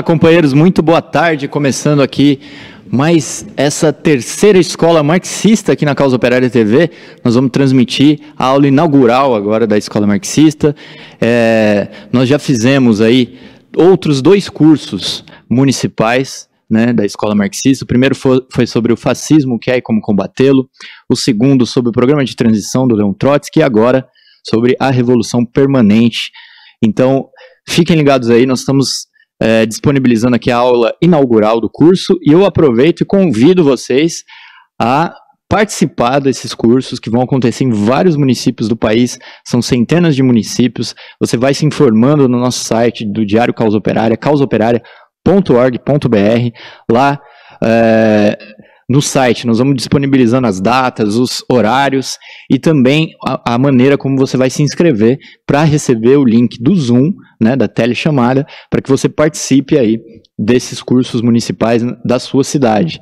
Olá, companheiros, muito boa tarde. Começando aqui mais essa terceira escola marxista aqui na Causa Operária TV. Nós vamos transmitir a aula inaugural agora da escola marxista. É, nós já fizemos aí outros dois cursos municipais né, da escola marxista. O primeiro foi, foi sobre o fascismo, o que é e como combatê-lo. O segundo sobre o programa de transição do Leon Trotsky e agora sobre a revolução permanente. Então, fiquem ligados aí, nós estamos é, disponibilizando aqui a aula inaugural do curso e eu aproveito e convido vocês a participar desses cursos que vão acontecer em vários municípios do país, são centenas de municípios. Você vai se informando no nosso site do Diário Causa Operária, causaoperária.org.br. Lá é, no site nós vamos disponibilizando as datas, os horários e também a, a maneira como você vai se inscrever para receber o link do Zoom, né, da telechamada, para que você participe aí desses cursos municipais da sua cidade.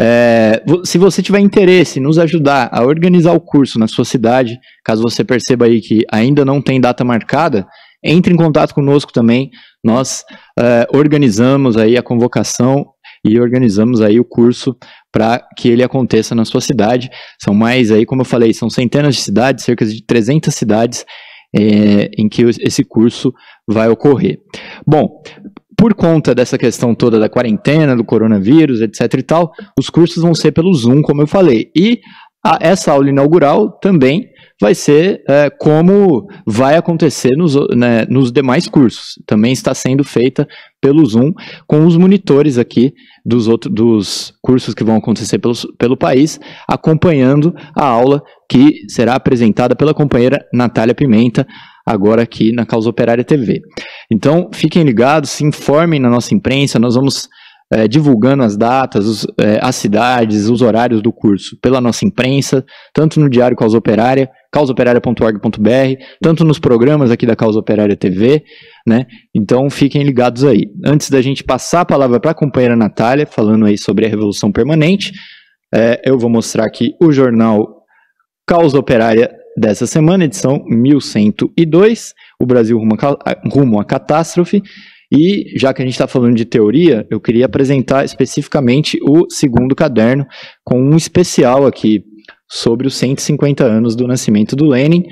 É, se você tiver interesse em nos ajudar a organizar o curso na sua cidade, caso você perceba aí que ainda não tem data marcada, entre em contato conosco também. Nós é, organizamos aí a convocação e organizamos aí o curso para que ele aconteça na sua cidade. São mais aí, como eu falei, são centenas de cidades, cerca de 300 cidades é, em que esse curso vai ocorrer. Bom, por conta dessa questão toda da quarentena, do coronavírus, etc e tal, os cursos vão ser pelo Zoom, como eu falei. E a, essa aula inaugural também vai ser é, como vai acontecer nos, né, nos demais cursos. Também está sendo feita pelo Zoom, com os monitores aqui dos, outros, dos cursos que vão acontecer pelo, pelo país, acompanhando a aula que será apresentada pela companheira Natália Pimenta, agora aqui na Causa Operária TV. Então, fiquem ligados, se informem na nossa imprensa, nós vamos é, divulgando as datas, os, é, as cidades, os horários do curso pela nossa imprensa, tanto no Diário Causa Operária, causaoperária.org.br, tanto nos programas aqui da Causa Operária TV, né? Então fiquem ligados aí. Antes da gente passar a palavra para a companheira Natália, falando aí sobre a Revolução Permanente, é, eu vou mostrar aqui o jornal Causa Operária dessa semana, edição 1102, o Brasil rumo a, rumo a catástrofe, e já que a gente está falando de teoria, eu queria apresentar especificamente o segundo caderno, com um especial aqui sobre os 150 anos do nascimento do Lenin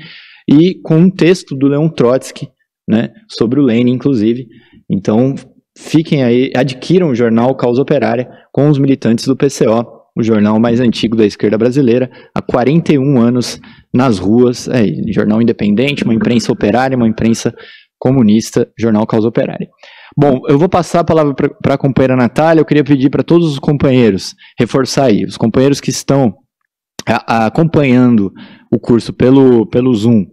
e com um texto do Leon Trotsky, né, sobre o Lenin, inclusive. Então, fiquem aí, adquiram o jornal Causa Operária com os militantes do PCO, o jornal mais antigo da esquerda brasileira, há 41 anos nas ruas, é, jornal independente, uma imprensa operária, uma imprensa comunista, jornal Causa Operária. Bom, eu vou passar a palavra para a companheira Natália. Eu queria pedir para todos os companheiros reforçar aí, os companheiros que estão acompanhando o curso pelo, pelo Zoom,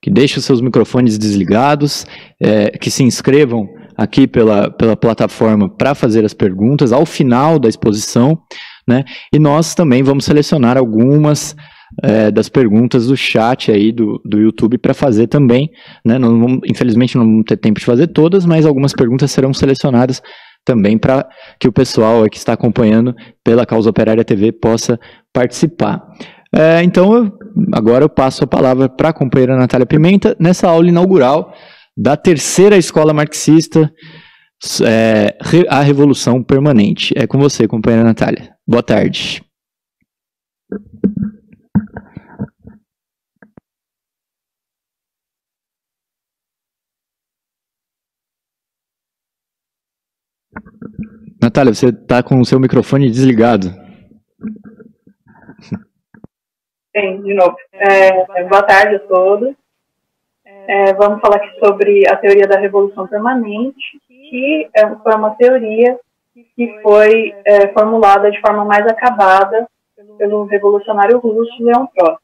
que deixem os seus microfones desligados, é, que se inscrevam aqui pela, pela plataforma para fazer as perguntas ao final da exposição, né? E nós também vamos selecionar algumas é, das perguntas do chat aí do, do YouTube para fazer também. Né? Não infelizmente não vamos ter tempo de fazer todas, mas algumas perguntas serão selecionadas também para que o pessoal que está acompanhando pela Causa Operária TV possa participar. É, então, eu, agora eu passo a palavra para a companheira Natália Pimenta nessa aula inaugural da terceira escola marxista, é, a Revolução Permanente. É com você, companheira Natália. Boa tarde. Natália, você está com o seu microfone desligado. Sim, de novo. É, boa tarde a todos. É, vamos falar aqui sobre a teoria da revolução permanente, que é, foi uma teoria que foi é, formulada de forma mais acabada pelo revolucionário russo Leon Trotsky.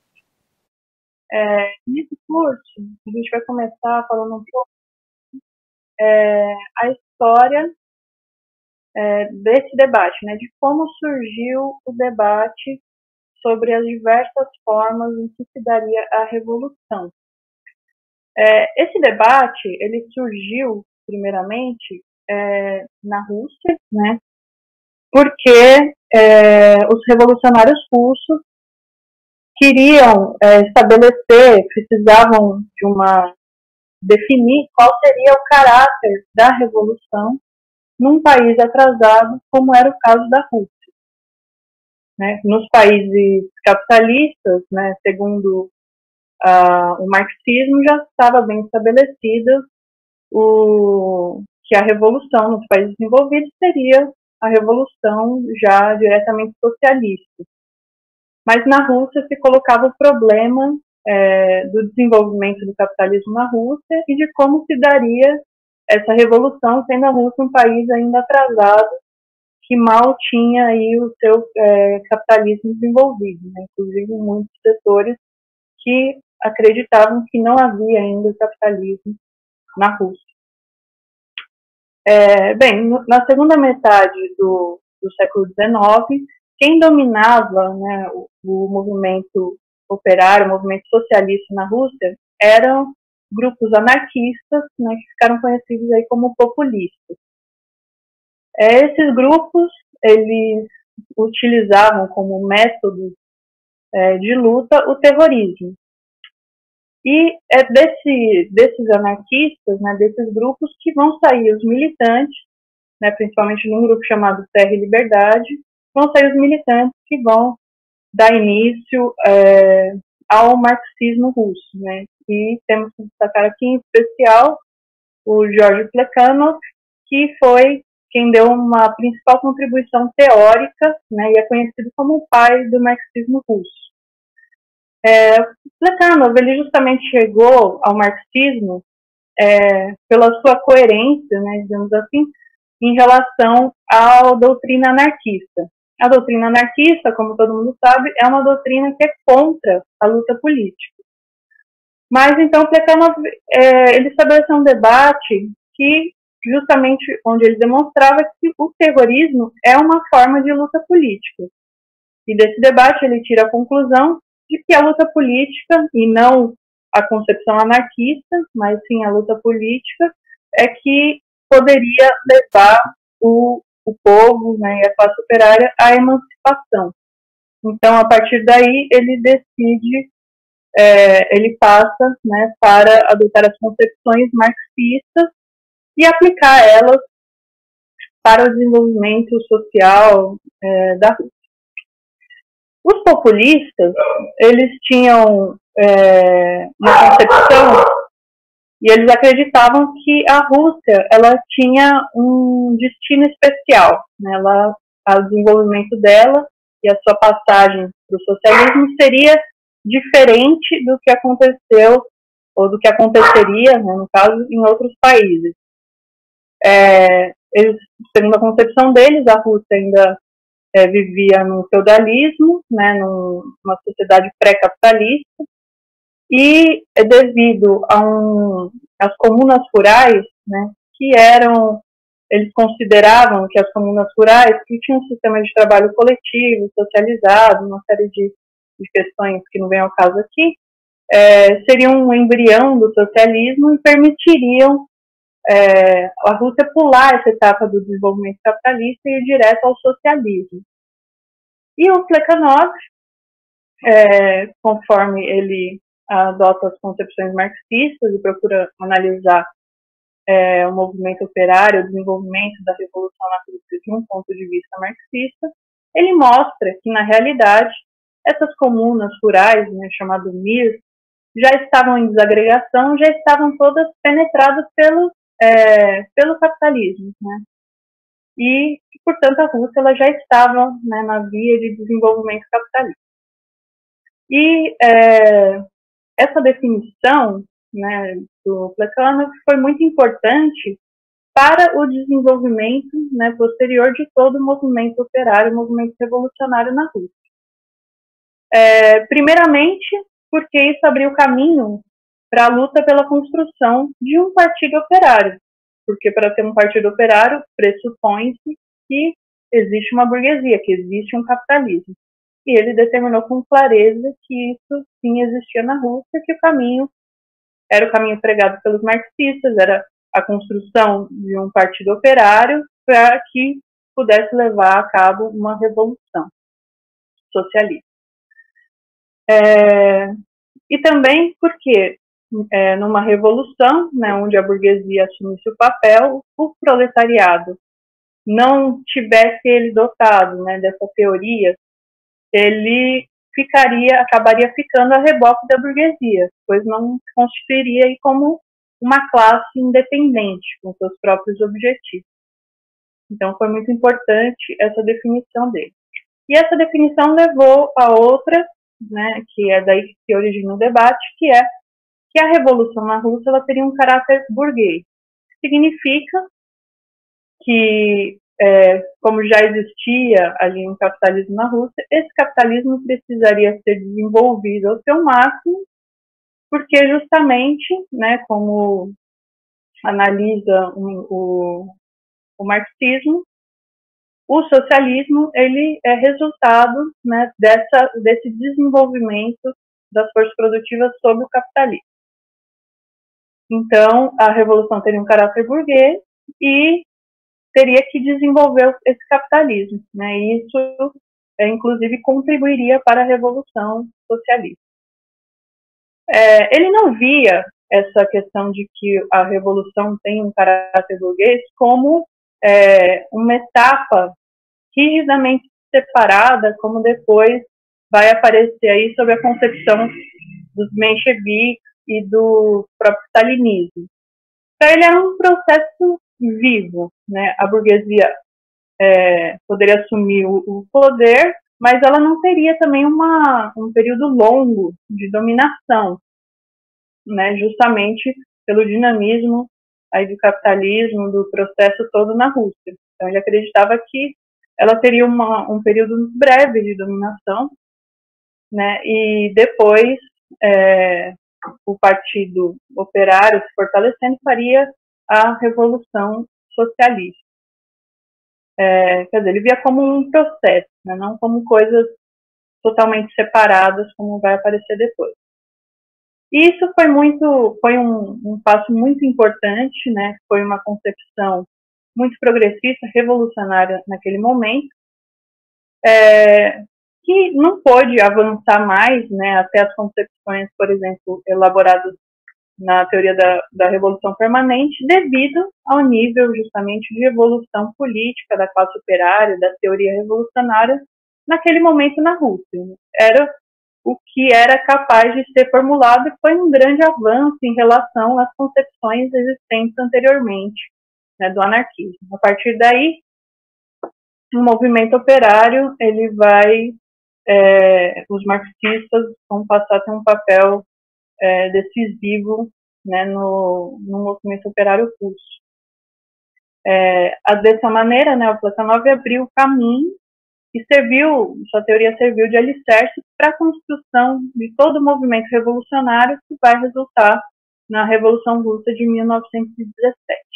É, nesse curso, a gente vai começar falando um pouco é, a história é, desse debate, né, de como surgiu o debate sobre as diversas formas em que se daria a revolução. É, esse debate ele surgiu primeiramente é, na Rússia, né, porque é, os revolucionários russos queriam é, estabelecer, precisavam de uma definir qual seria o caráter da revolução num país atrasado, como era o caso da Rússia. Né? Nos países capitalistas, né, segundo uh, o marxismo, já estava bem estabelecida o, que a revolução nos países desenvolvidos seria a revolução já diretamente socialista. Mas na Rússia se colocava o problema é, do desenvolvimento do capitalismo na Rússia e de como se daria essa revolução, sendo a Rússia um país ainda atrasado, que mal tinha aí o seu é, capitalismo desenvolvido, né? inclusive muitos setores que acreditavam que não havia ainda capitalismo na Rússia. É, bem, na segunda metade do, do século XIX, quem dominava né, o, o movimento operário, o movimento socialista na Rússia, eram grupos anarquistas, né, que ficaram conhecidos aí como populistas. É, esses grupos, eles utilizavam como método é, de luta o terrorismo. E é desse, desses anarquistas, né, desses grupos, que vão sair os militantes, né, principalmente num grupo chamado Terra e Liberdade, vão sair os militantes que vão dar início é, ao marxismo russo. Né? E temos que destacar aqui em especial o George Plekhanov, que foi quem deu uma principal contribuição teórica né, e é conhecido como o pai do marxismo russo. É, Plekhanov ele justamente chegou ao marxismo é, pela sua coerência, né, digamos assim, em relação à doutrina anarquista. A doutrina anarquista, como todo mundo sabe, é uma doutrina que é contra a luta política. Mas então Plekhanov é, ele estabeleceu um debate que justamente onde ele demonstrava que o terrorismo é uma forma de luta política. E desse debate ele tira a conclusão de que a luta política, e não a concepção anarquista, mas sim a luta política, é que poderia levar o, o povo né, e a classe operária à emancipação. Então, a partir daí, ele decide, é, ele passa né, para adotar as concepções marxistas e aplicar elas para o desenvolvimento social é, da Rússia. Os populistas, eles tinham é, uma concepção e eles acreditavam que a Rússia ela tinha um destino especial, né? ela, o desenvolvimento dela e a sua passagem para o socialismo seria diferente do que aconteceu ou do que aconteceria, né, no caso, em outros países. É, eles, segundo a concepção deles, a Rússia ainda é, vivia num feudalismo, né, numa sociedade pré-capitalista, e é devido a um, as comunas rurais, né, que eram, eles consideravam que as comunas rurais, que tinham um sistema de trabalho coletivo, socializado, uma série de, de questões que não vem ao caso aqui, é, seriam um embrião do socialismo e permitiriam é, a Rússia pular essa etapa do desenvolvimento capitalista e ir direto ao socialismo. E o Plekhanov, é, conforme ele adota as concepções marxistas e procura analisar é, o movimento operário, o desenvolvimento da revolução na Rússia de um ponto de vista marxista, ele mostra que, na realidade, essas comunas rurais, né, chamado MIR, já estavam em desagregação, já estavam todas penetradas pelo, é, pelo capitalismo, né? E, portanto, a Rússia ela já estava né, na via de desenvolvimento capitalista. E é, essa definição né, do Plekhanov foi muito importante para o desenvolvimento né, posterior de todo o movimento operário, o movimento revolucionário na Rússia. É, primeiramente, porque isso abriu caminho para a luta pela construção de um partido operário, porque para ter um partido operário pressupõe-se que existe uma burguesia, que existe um capitalismo. E ele determinou com clareza que isso sim existia na Rússia, que o caminho era o caminho pregado pelos marxistas, era a construção de um partido operário para que pudesse levar a cabo uma revolução socialista. É, e também porque é, numa revolução, né, onde a burguesia assumisse o papel, o proletariado não tivesse ele dotado né, dessa teoria, ele ficaria, acabaria ficando a reboque da burguesia, pois não se constituiria como uma classe independente, com seus próprios objetivos. Então foi muito importante essa definição dele. E essa definição levou a outra, né, que é daí que se origina o debate, que é que a revolução na Rússia ela teria um caráter burguês. Significa que, é, como já existia ali um capitalismo na Rússia, esse capitalismo precisaria ser desenvolvido ao seu máximo porque justamente, né, como analisa o, o, o marxismo, o socialismo ele é resultado né, dessa, desse desenvolvimento das forças produtivas sob o capitalismo. Então, a revolução teria um caráter burguês e teria que desenvolver esse capitalismo. Né? Isso, é, inclusive, contribuiria para a revolução socialista. É, ele não via essa questão de que a revolução tem um caráter burguês como é, uma etapa rigidamente separada, como depois vai aparecer aí sob a concepção dos mencheviques e do próprio stalinismo. Para ele era um processo vivo, né? A burguesia é, poderia assumir o, o poder mas ela não teria também uma, um período longo de dominação, né, justamente pelo dinamismo aí do capitalismo, do processo todo na Rússia. Então ele acreditava que ela teria uma, um período breve de dominação, né, e depois é, o Partido Operário se fortalecendo faria a Revolução Socialista. É, quer dizer, ele via como um processo, né, não como coisas totalmente separadas, como vai aparecer depois. E isso foi muito, foi um, um passo muito importante, né? Foi uma concepção muito progressista, revolucionária naquele momento, é, que não pôde avançar mais, né? Até as concepções, por exemplo, elaboradas na teoria da, da revolução permanente, devido ao nível justamente de evolução política da classe operária, da teoria revolucionária naquele momento na Rússia. Era o que era capaz de ser formulado e foi um grande avanço em relação às concepções existentes anteriormente né, do anarquismo. A partir daí, o movimento operário ele vai, é, os marxistas vão passar a ter um papel é, decisivo né, no, no movimento operário russo. É, dessa maneira, né, o Platonov abriu o caminho e serviu, sua teoria serviu de alicerce para a construção de todo o movimento revolucionário que vai resultar na Revolução Russa de 1917.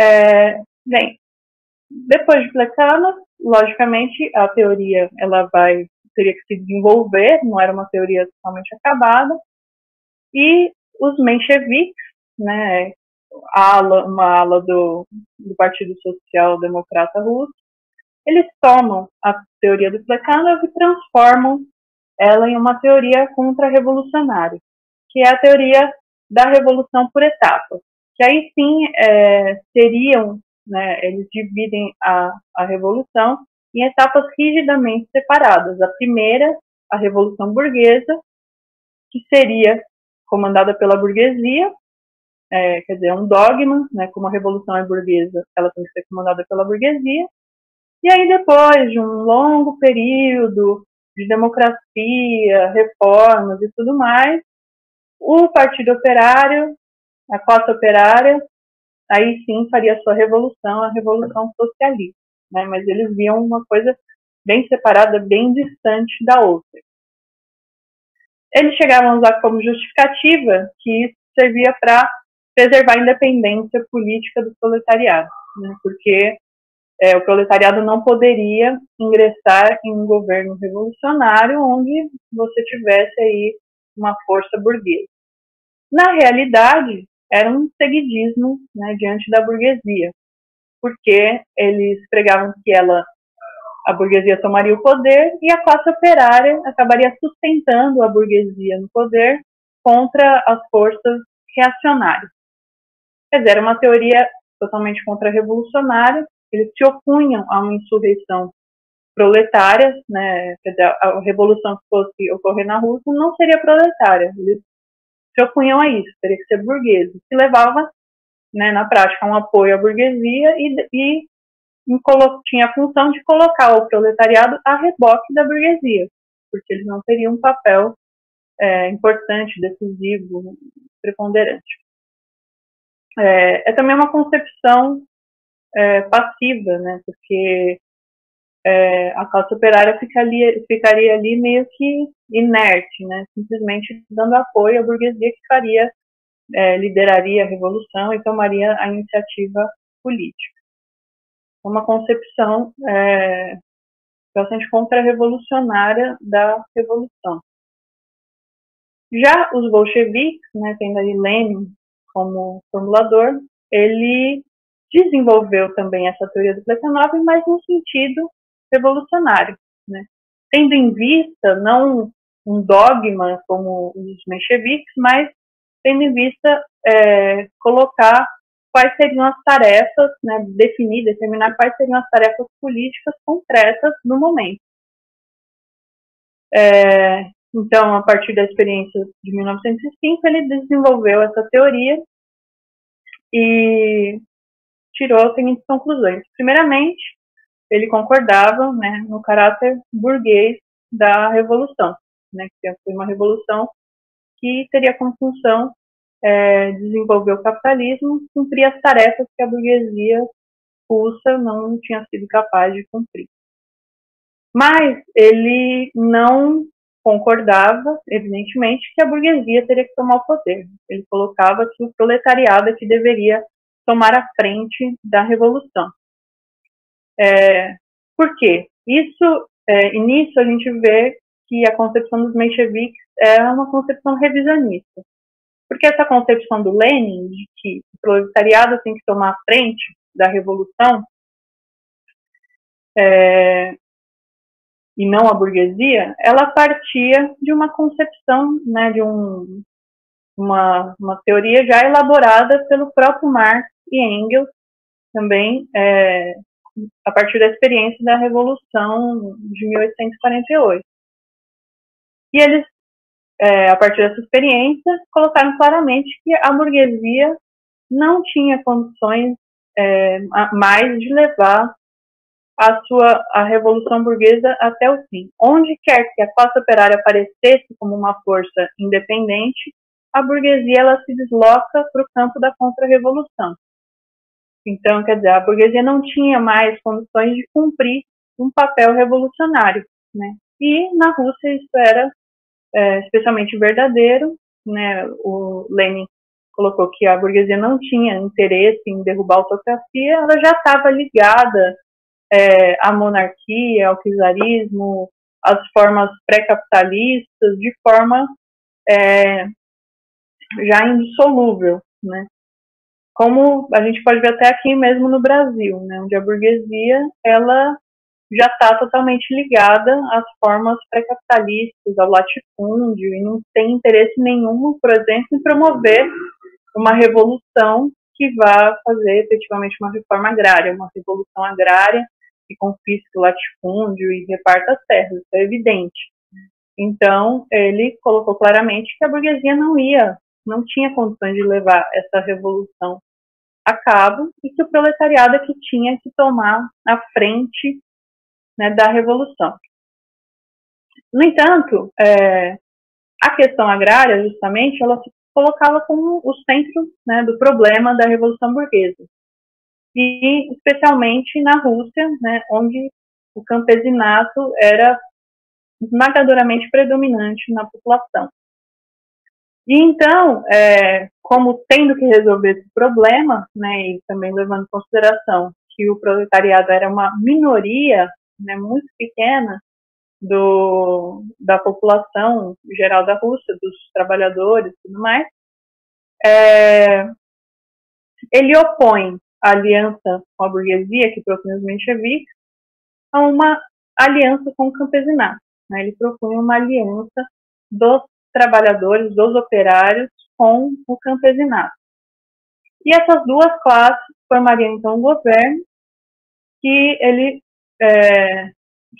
É, bem, depois de Plekhanov, logicamente a teoria ela vai teria que se desenvolver, não era uma teoria totalmente acabada, e os mencheviques, né, uma ala do, do Partido Social Democrata Russo, eles tomam a teoria do Plekhanov e transformam ela em uma teoria contra-revolucionária, que é a teoria da revolução por etapas. Que aí sim é, seriam, né, eles dividem a, a revolução em etapas rigidamente separadas. A primeira, a Revolução Burguesa, que seria comandada pela burguesia, é, quer dizer, um dogma, né, como a Revolução é burguesa, ela tem que ser comandada pela burguesia. E aí, depois de um longo período de democracia, reformas e tudo mais, o Partido Operário, a classe operária, aí sim faria sua revolução, a revolução socialista. Né? Mas eles viam uma coisa bem separada, bem distante da outra. Eles chegavam a usar como justificativa que isso servia para preservar a independência política do proletariado, né? porque é, o proletariado não poderia ingressar em um governo revolucionário onde você tivesse aí uma força burguesa. Na realidade, era um seguidismo né, diante da burguesia, porque eles pregavam que ela, a burguesia tomaria o poder e a classe operária acabaria sustentando a burguesia no poder contra as forças reacionárias. Quer dizer, era uma teoria totalmente contra-revolucionária, eles se opunham a uma insurreição proletária, né, quer dizer, a revolução que fosse ocorrer na Rússia não seria proletária, eles se opunham a isso, teria que ser burguês, que levava, né, na prática, um apoio à burguesia e, e tinha a função de colocar o proletariado a reboque da burguesia, porque eles não teriam um papel é, importante, decisivo, preponderante. É, é, também uma concepção é, passiva, né, porque é, a classe operária ficaria, ficaria ali meio que inerte, né, simplesmente dando apoio à burguesia que faria, é, lideraria a revolução e tomaria a iniciativa política. É uma concepção é, bastante contra-revolucionária da revolução. Já os bolcheviques, né, tendo aí Lenin como formulador, ele desenvolveu também essa teoria do Plekhanov, mas no sentido revolucionário, né? tendo em vista não um dogma como os mencheviques, mas tendo em vista é, colocar quais seriam as tarefas, né, definir, determinar quais seriam as tarefas políticas concretas no momento. É, então, a partir da experiência de 1905, ele desenvolveu essa teoria e tirou as seguintes conclusões. Primeiramente, ele concordava né, no caráter burguês da revolução, né, que foi uma revolução que teria como função é, desenvolver o capitalismo, cumprir as tarefas que a burguesia russa não tinha sido capaz de cumprir. Mas ele não concordava, evidentemente, que a burguesia teria que tomar o poder. Ele colocava que o proletariado é que deveria tomar a frente da revolução. É, por quê? Isso, é, nisso a gente vê que a concepção dos mencheviques é uma concepção revisionista. Porque essa concepção do Lenin, de que o proletariado tem que tomar a frente da revolução, é, e não a burguesia, ela partia de uma concepção, né, de um, uma, uma teoria já elaborada pelo próprio Marx e Engels, também é, a partir da experiência da Revolução de 1848. E eles, é, a partir dessa experiência, colocaram claramente que a burguesia não tinha condições é, mais de levar a sua a revolução burguesa até o fim. Onde quer que a classe operária aparecesse como uma força independente, a burguesia ela se desloca para o campo da contra-revolução. Então, quer dizer, a burguesia não tinha mais condições de cumprir um papel revolucionário, né? E na Rússia isso era é, especialmente verdadeiro, né? O Lenin colocou que a burguesia não tinha interesse em derrubar a autocracia, ela já estava ligada é, à monarquia, ao czarismo, às formas pré-capitalistas, de forma é, já indissolúvel, né? Como a gente pode ver até aqui mesmo no Brasil, né, onde a burguesia ela já está totalmente ligada às formas pré-capitalistas, ao latifúndio, e não tem interesse nenhum, por exemplo, em promover uma revolução que vá fazer efetivamente uma reforma agrária, uma revolução agrária que confisque o latifúndio e reparta as terras, isso é evidente. Então, ele colocou claramente que a burguesia não ia, não tinha condições de levar essa revolução a cabo e que o proletariado é que tinha que tomar a frente né, da revolução. No entanto, é, a questão agrária, justamente, ela se colocava como o centro né, do problema da revolução burguesa e especialmente na Rússia, né, onde o campesinato era esmagadoramente predominante na população. E então, é, como tendo que resolver esse problema, né, e também levando em consideração que o proletariado era uma minoria né, muito pequena do, da população geral da Rússia, dos trabalhadores e tudo mais, é, ele opõe aliança com a burguesia, que propõe os mencheviques, a uma aliança com o campesinato. Né? Ele propõe uma aliança dos trabalhadores, dos operários, com o campesinato. E essas duas classes formariam então um governo que ele é,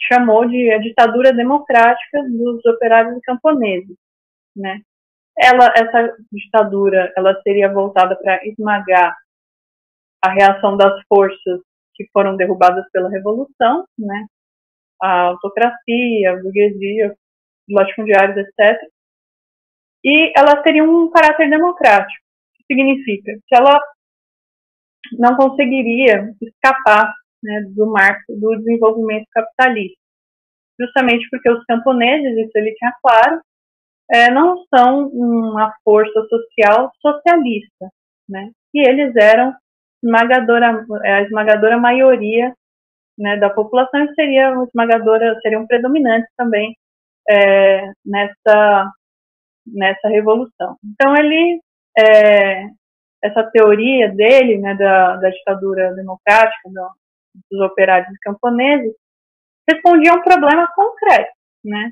chamou de a ditadura democrática dos operários e camponeses, né? Ela, essa ditadura, ela seria voltada para esmagar a reação das forças que foram derrubadas pela revolução, né? A autocracia, a burguesia, os latifundiários, etc. E ela teria um caráter democrático, que significa que ela não conseguiria escapar né, do marco do desenvolvimento capitalista, justamente porque os camponeses, isso ele tinha claro, é, não são uma força social socialista, né? E eles eram esmagadora, é, a esmagadora maioria né, da população e seria esmagadora, seriam predominantes também é, nessa, nessa revolução. Então ele, é, essa teoria dele, né, da, da ditadura democrática, do, dos operários camponeses, respondia a um problema concreto, né?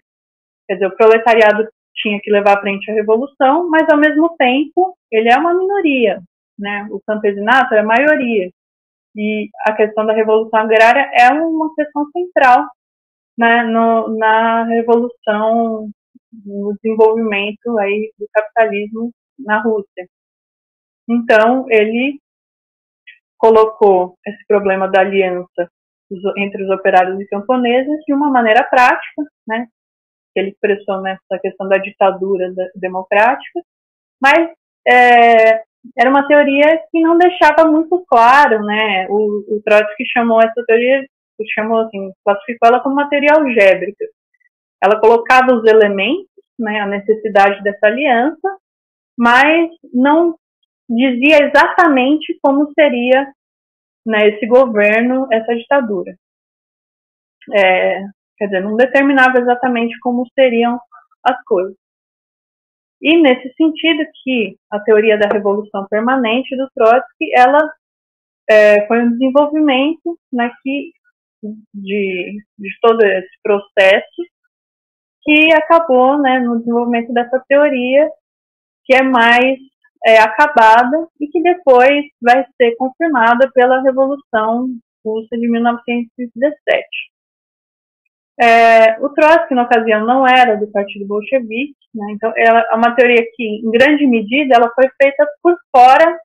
Quer dizer, o proletariado tinha que levar à frente a revolução, mas ao mesmo tempo ele é uma minoria, né? O campesinato é a maioria. E a questão da revolução agrária é uma questão central né, no, na revolução, no desenvolvimento aí do capitalismo na Rússia. Então, ele colocou esse problema da aliança entre os operários e camponeses de uma maneira prática, né, ele expressou nessa questão da ditadura democrática, mas é, era uma teoria que não deixava muito claro, né? O, o Trotsky chamou essa teoria, chamou assim, classificou ela como uma teoria algébrica. Ela colocava os elementos, né, a necessidade dessa aliança, mas não dizia exatamente como seria né, esse governo, essa ditadura. É, quer dizer, não determinava exatamente como seriam as coisas. E nesse sentido que a teoria da revolução permanente do Trotsky, ela é, foi um desenvolvimento né, que, de, de todo esse processo que acabou né, no desenvolvimento dessa teoria que é mais é, acabada e que depois vai ser confirmada pela Revolução Russa de 1917. É, o Trotsky, na ocasião, não era do Partido Bolchevique, né, então ela, é uma teoria que, em grande medida, ela foi feita por fora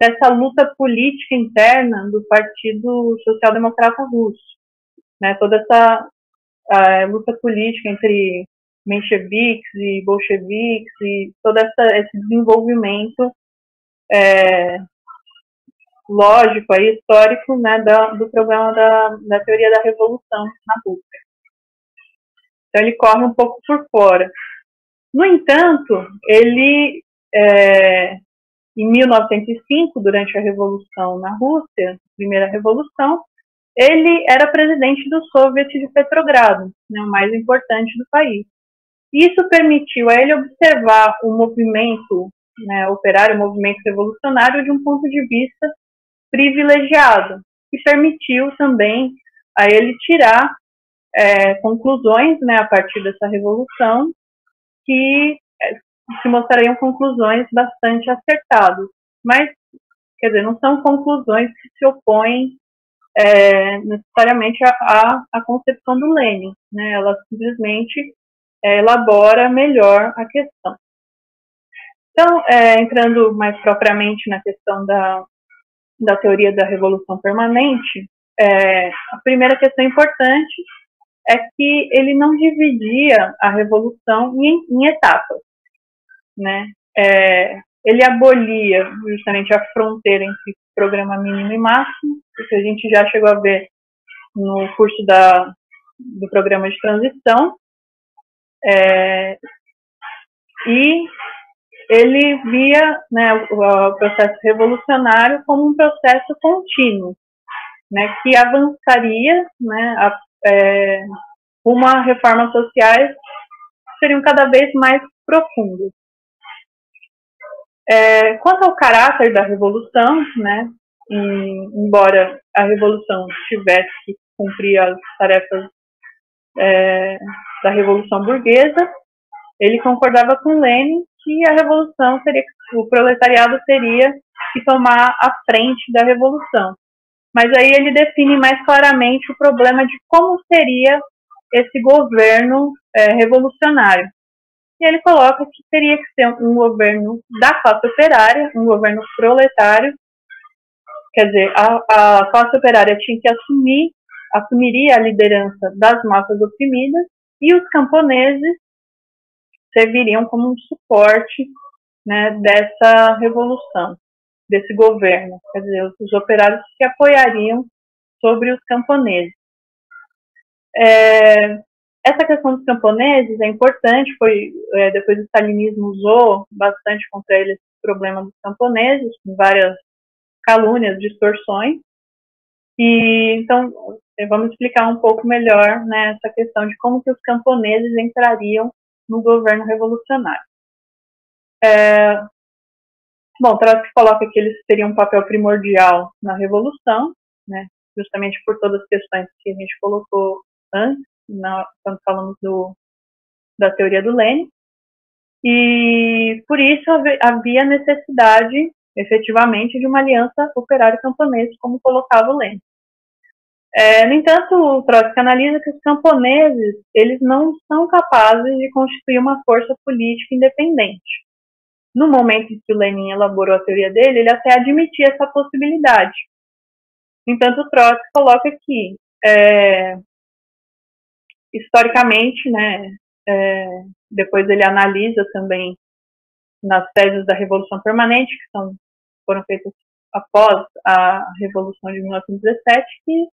dessa luta política interna do Partido Social Democrata Russo. Né, toda essa luta política entre mencheviques e bolcheviques e todo essa, esse desenvolvimento é, lógico aí, histórico né, da, do programa da, da teoria da revolução na Rússia. Então ele corre um pouco por fora. No entanto, ele, é, em 1905, durante a Revolução na Rússia, primeira Revolução, ele era presidente do Soviet de Petrogrado, né, o mais importante do país. Isso permitiu a ele observar o movimento né, operário, o movimento revolucionário, de um ponto de vista privilegiado, e permitiu também a ele tirar é, conclusões né, a partir dessa revolução que é, se mostrariam conclusões bastante acertadas. Mas, quer dizer, não são conclusões que se opõem é, necessariamente a, a, a, concepção do Lenin, né? Ela simplesmente é, elabora melhor a questão. Então, é, entrando mais propriamente na questão da, da teoria da revolução permanente, é, a primeira questão importante é que ele não dividia a revolução em, em etapas, né? É, ele abolia justamente a fronteira entre programa mínimo e máximo, que a gente já chegou a ver no curso da, do programa de transição, é, e ele via né, o, o, processo revolucionário como um processo contínuo, né, que avançaria né, a, é, uma reformas sociais seriam cada vez mais profundas. É, quanto ao caráter da revolução, né, embora a revolução tivesse que cumprir as tarefas é, da revolução burguesa, ele concordava com Lenin que a revolução seria, o proletariado teria que tomar a frente da revolução. Mas aí ele define mais claramente o problema de como seria esse governo é, revolucionário. E ele coloca que teria que ser um governo da classe operária, um governo proletário, quer dizer, a, a classe operária tinha que assumir, assumiria a liderança das massas oprimidas e os camponeses serviriam como um suporte né, dessa revolução, desse governo. Quer dizer, os operários se apoiariam sobre os camponeses. É, essa questão dos camponeses é importante, foi é, depois o stalinismo usou bastante contra ele esse problema dos camponeses, com várias calúnias, distorções. E então vamos explicar um pouco melhor né, essa questão de como que os camponeses entrariam no governo revolucionário. É, bom, Trotsky coloca que eles teriam um papel primordial na revolução, né, justamente por todas as questões que a gente colocou antes, na, quando falamos do, da teoria do Lenin, e por isso havia necessidade, efetivamente, de uma aliança operário-camponesa, como colocava o Lenin. É, no entanto, o Trotsky analisa que os camponeses eles não são capazes de constituir uma força política independente. No momento em que o Lenin elaborou a teoria dele, ele até admitia essa possibilidade. No entanto, Trotsky coloca que, é, historicamente, né, é, depois ele analisa também nas teses da Revolução Permanente, que são, foram feitas após a Revolução de 1917, que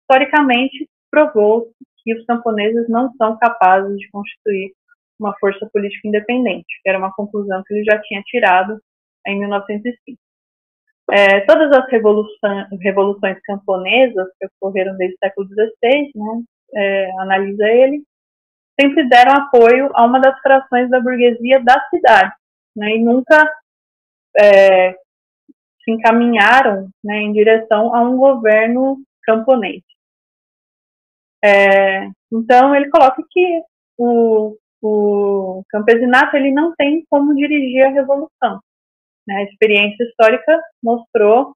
historicamente provou que os camponeses não são capazes de constituir uma força política independente, que era uma conclusão que ele já tinha tirado em 1905. É, todas as revoluções, revoluções camponesas que ocorreram desde o século XVI, né, é, analisa ele, sempre deram apoio a uma das frações da burguesia da cidade, né, e nunca é, se encaminharam né, em direção a um governo camponês. É, então ele coloca que o, o campesinato ele não tem como dirigir a revolução. Né? A experiência histórica mostrou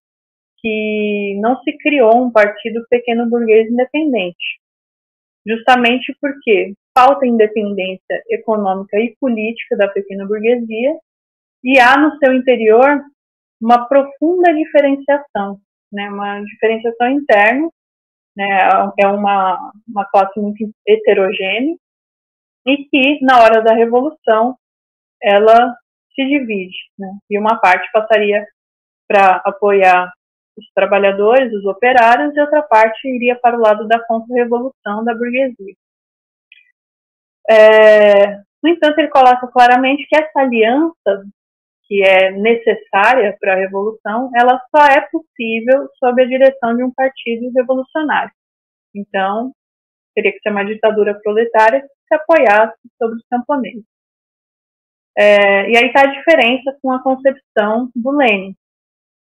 que não se criou um partido pequeno burguês independente, justamente porque falta independência econômica e política da pequena burguesia e há no seu interior uma profunda diferenciação, né, uma diferenciação interna né, é uma, uma classe muito heterogênea e que, na hora da Revolução, ela se divide, né, e uma parte passaria para apoiar os trabalhadores, os operários, e outra parte iria para o lado da contra-revolução da burguesia. É, no entanto, ele coloca claramente que essa aliança que é necessária para a revolução, ela só é possível sob a direção de um partido revolucionário. Então, teria que ser uma ditadura proletária que se apoiasse sobre os camponeses. É, e aí está a diferença com a concepção do Lenin,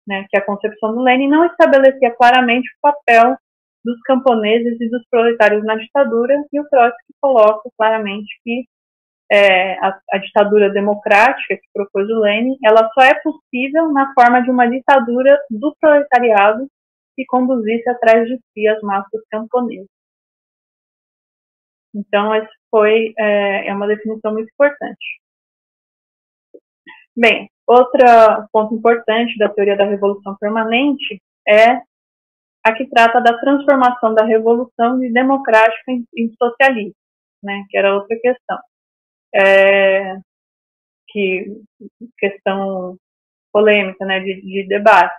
né, que a concepção do Lenin não estabelecia claramente o papel dos camponeses e dos proletários na ditadura, e o Trotsky coloca claramente que é, a, a, ditadura democrática que propôs o Lenin, ela só é possível na forma de uma ditadura do proletariado e conduzisse atrás de si as massas camponesas. Então, esse foi é, é uma definição muito importante. Bem, outro ponto importante da teoria da revolução permanente é a que trata da transformação da revolução de democrática em, em socialista, né, que era outra questão. É, que questão polêmica, né, de, de debate.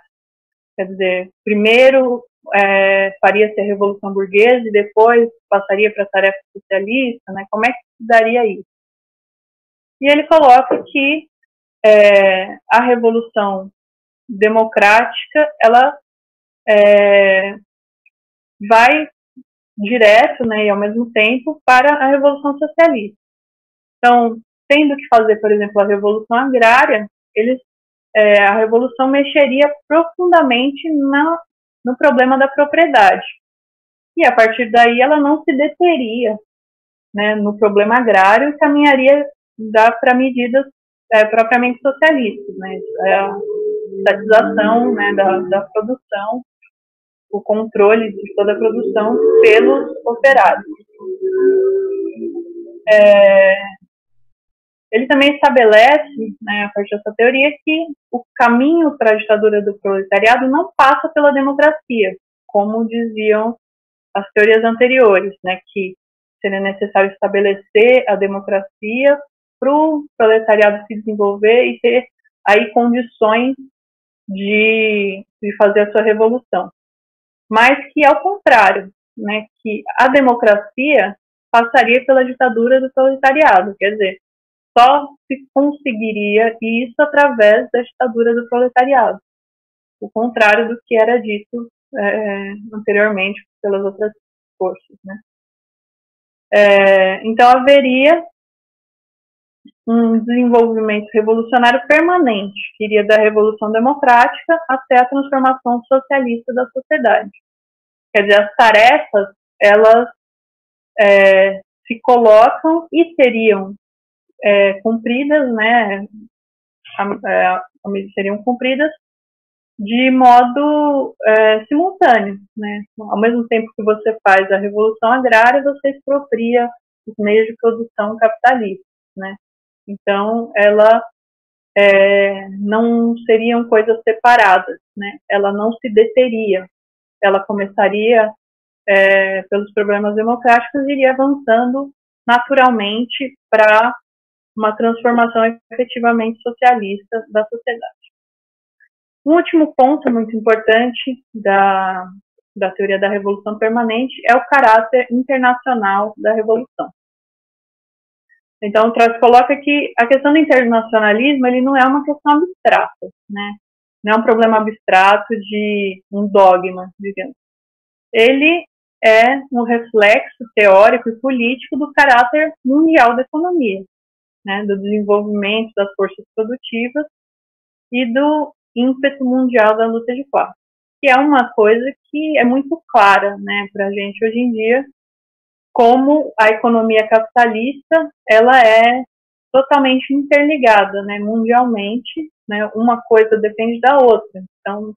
Quer dizer, primeiro é, faria-se a revolução burguesa e depois passaria para a tarefa socialista, né? Como é que se daria isso? E ele coloca que é, a revolução democrática ela é, vai direto, né, e ao mesmo tempo para a revolução socialista. Então, tendo que fazer, por exemplo, a revolução agrária, eles é, a revolução mexeria profundamente na, no problema da propriedade. E a partir daí ela não se deteria né, no problema agrário e caminharia para medidas é, propriamente socialistas, né, a estatização né, da, da produção, o controle de toda a produção pelos operários. É, ele também estabelece, né, a partir dessa teoria, que o caminho para a ditadura do proletariado não passa pela democracia, como diziam as teorias anteriores, né, que seria necessário estabelecer a democracia para o proletariado se desenvolver e ter aí condições de, de fazer a sua revolução. Mas que, ao contrário, né, que a democracia passaria pela ditadura do proletariado, quer dizer, só se conseguiria isso através da ditadura do proletariado, o contrário do que era dito é, anteriormente pelas outras forças. Né? É, então haveria um desenvolvimento revolucionário permanente, que iria da revolução democrática até a transformação socialista da sociedade. Quer dizer, as tarefas elas é, se colocam e seriam é, cumpridas, né, a, a, seriam cumpridas de modo é, simultâneo, né? Ao mesmo tempo que você faz a revolução agrária, você expropria os meios de produção capitalistas, né? Então, ela é, não seriam coisas separadas, né? Ela não se deteria, ela começaria é, pelos problemas democráticos e iria avançando naturalmente para uma transformação efetivamente socialista da sociedade. Um último ponto muito importante da, da teoria da revolução permanente é o caráter internacional da revolução. Então, o coloca que a questão do internacionalismo ele não é uma questão abstrata, né? Não é um problema abstrato de um dogma, digamos. Ele é um reflexo teórico e político do caráter mundial da economia né, do desenvolvimento das forças produtivas e do ímpeto mundial da luta de classe, que é uma coisa que é muito clara né, para a gente hoje em dia, como a economia capitalista ela é totalmente interligada né, mundialmente, né, uma coisa depende da outra. Então,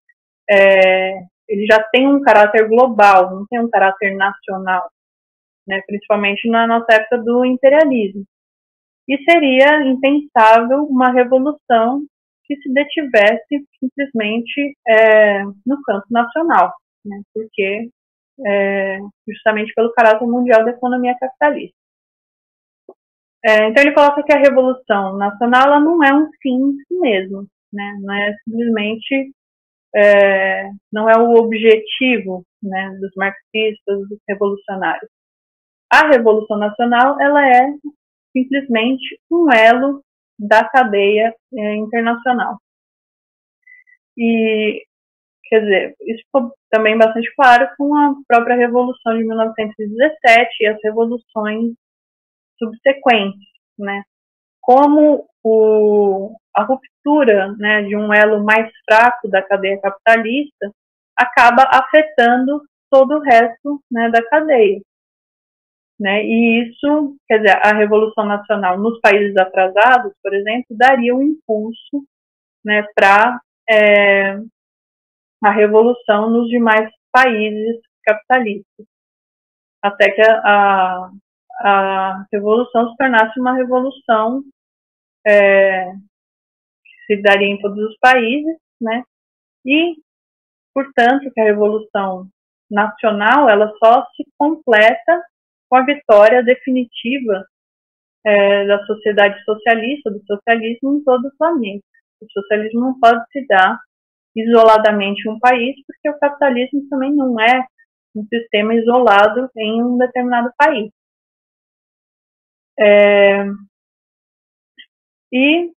é, ele já tem um caráter global, não tem um caráter nacional, né, principalmente na nossa época do imperialismo e seria impensável uma revolução que se detivesse simplesmente é, no campo nacional, né, porque é, justamente pelo caráter mundial da economia capitalista. É, então ele coloca que a revolução nacional ela não é um fim em si mesmo, né, não é simplesmente é, não é o objetivo né, dos marxistas, dos revolucionários. A revolução nacional ela é simplesmente um elo da cadeia é, internacional. E, quer dizer, isso ficou também bastante claro com a própria Revolução de 1917 e as revoluções subsequentes, né? Como o, a ruptura né, de um elo mais fraco da cadeia capitalista acaba afetando todo o resto né, da cadeia. Né? E isso, quer dizer, a Revolução Nacional nos países atrasados, por exemplo, daria um impulso né, para é, a revolução nos demais países capitalistas, até que a, a, revolução se tornasse uma revolução é, que se daria em todos os países, né? E, portanto, que a revolução nacional ela só se completa com a vitória definitiva é, da sociedade socialista, do socialismo em todo o planeta. O socialismo não pode se dar isoladamente um país, porque o capitalismo também não é um sistema isolado em um determinado país. É, e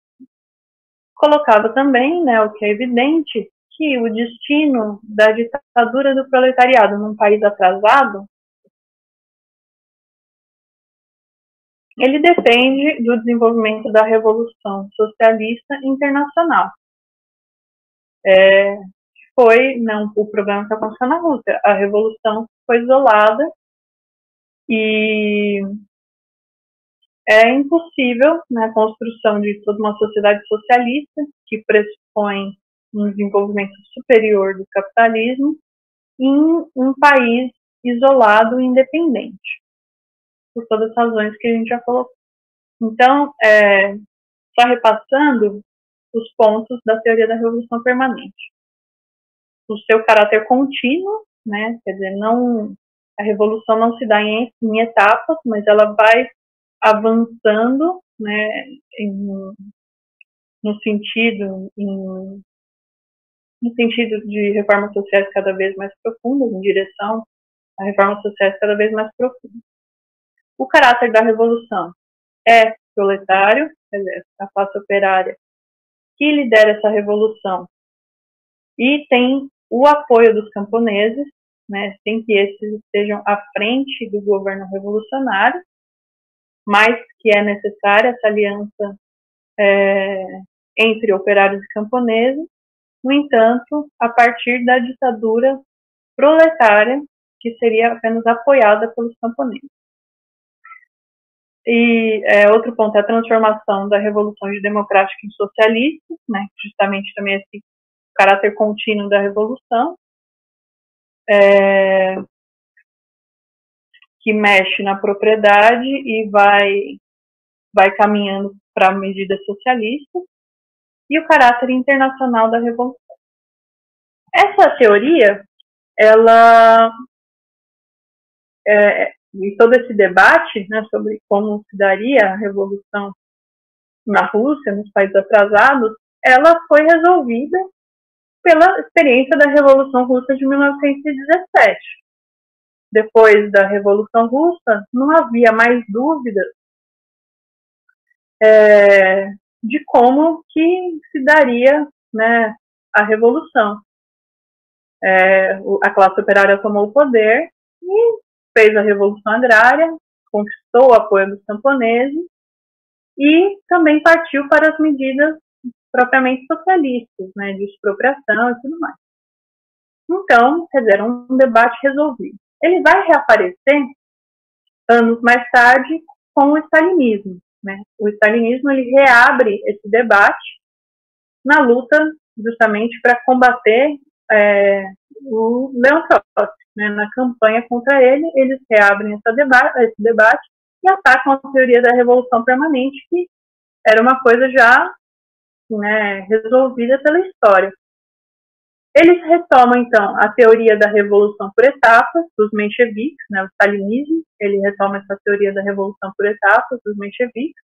colocava também, né, o que é evidente, que o destino da ditadura do proletariado num país atrasado ele depende do desenvolvimento da revolução socialista internacional. É, foi não o problema que aconteceu na Rússia, a revolução foi isolada e é impossível né, a construção de toda uma sociedade socialista que pressupõe um desenvolvimento superior do capitalismo em um país isolado e independente, por todas as razões que a gente já colocou. Então, é, só repassando os pontos da teoria da revolução permanente. O seu caráter contínuo, né, quer dizer, não a revolução não se dá em, em etapas, mas ela vai avançando, né, em, no sentido em, no sentido de reformas sociais cada vez mais profundas, em direção a reformas sociais cada vez mais profundas. O caráter da revolução é proletário, a classe operária que lidera essa revolução e tem o apoio dos camponeses, né, sem que esses estejam à frente do governo revolucionário, mas que é necessária essa aliança é, entre operários e camponeses, no entanto, a partir da ditadura proletária, que seria apenas apoiada pelos camponeses. E é, outro ponto é a transformação da revolução de democrática em socialista, né, justamente também esse caráter contínuo da revolução, é, que mexe na propriedade e vai, vai caminhando para medidas socialistas, e o caráter internacional da revolução. Essa teoria, ela é, e todo esse debate né, sobre como se daria a revolução na Rússia, nos países atrasados, ela foi resolvida pela experiência da Revolução Russa de 1917. Depois da Revolução Russa, não havia mais dúvidas é, de como que se daria né, a revolução. É, a classe operária tomou o poder fez a Revolução Agrária, conquistou o apoio dos camponeses e também partiu para as medidas propriamente socialistas, né, de expropriação e tudo mais. Então, quer dizer, um debate resolvido. Ele vai reaparecer anos mais tarde com o stalinismo. Né? O stalinismo ele reabre esse debate na luta justamente para combater é, o Leon né, na campanha contra ele, eles reabrem deba esse debate e atacam a teoria da revolução permanente, que era uma coisa já né, resolvida pela história. Eles retomam, então, a teoria da revolução por etapas, dos mencheviques, né, o stalinismo, ele retoma essa teoria da revolução por etapas, dos mencheviques,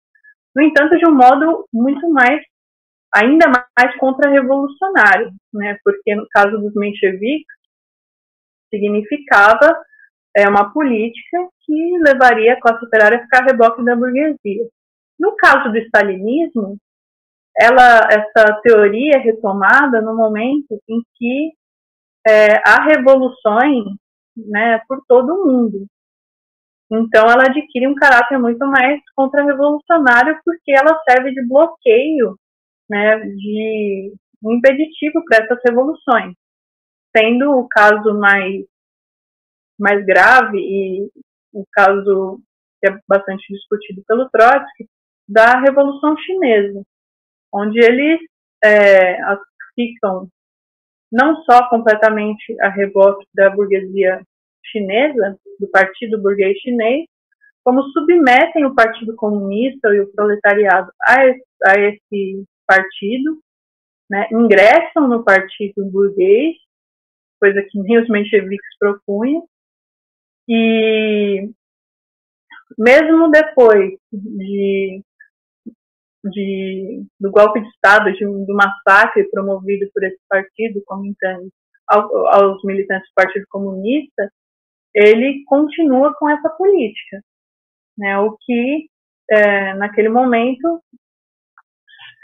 no entanto, de um modo muito mais, ainda mais contra-revolucionário, né, porque no caso dos mencheviques, significava é, uma política que levaria a classe operária a ficar a reboque da burguesia. No caso do stalinismo, ela, essa teoria é retomada no momento em que é, há revoluções né, por todo o mundo. Então, ela adquire um caráter muito mais contra-revolucionário porque ela serve de bloqueio, né, de um impeditivo para essas revoluções. Sendo o caso mais, mais grave e o caso que é bastante discutido pelo Trotsky, da Revolução Chinesa, onde eles é, ficam não só completamente a revolta da burguesia chinesa, do Partido Burguês Chinês, como submetem o Partido Comunista e o proletariado a esse, a esse partido, né, ingressam no Partido Burguês, coisa que nem os mencheviques propunham, e mesmo depois de, de, do golpe de Estado, de, do massacre promovido por esse partido, comentando aos militantes do Partido Comunista, ele continua com essa política, né? O que é, naquele momento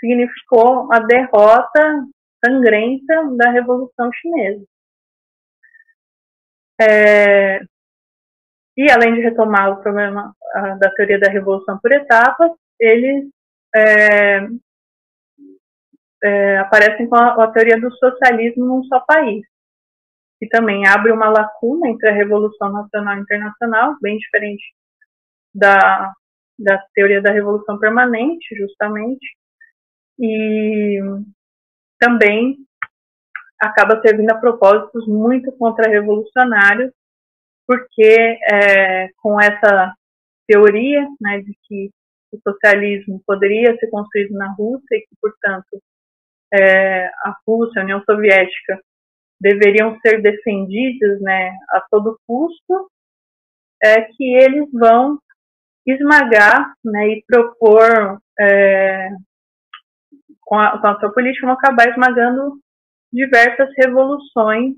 significou a derrota sangrenta da Revolução Chinesa. É, e além de retomar o problema a, da teoria da revolução por etapas, eles é, é, aparecem com a, a, teoria do socialismo num só país, que também abre uma lacuna entre a revolução nacional e internacional, bem diferente da, da teoria da revolução permanente, justamente, e também acaba servindo a propósitos muito contra-revolucionários, porque é, com essa teoria né, de que o socialismo poderia ser construído na Rússia e que, portanto, é, a Rússia, a União Soviética, deveriam ser defendidos né, a todo custo, é que eles vão esmagar né, e propor, é, com, a, com a sua política, vão acabar esmagando diversas revoluções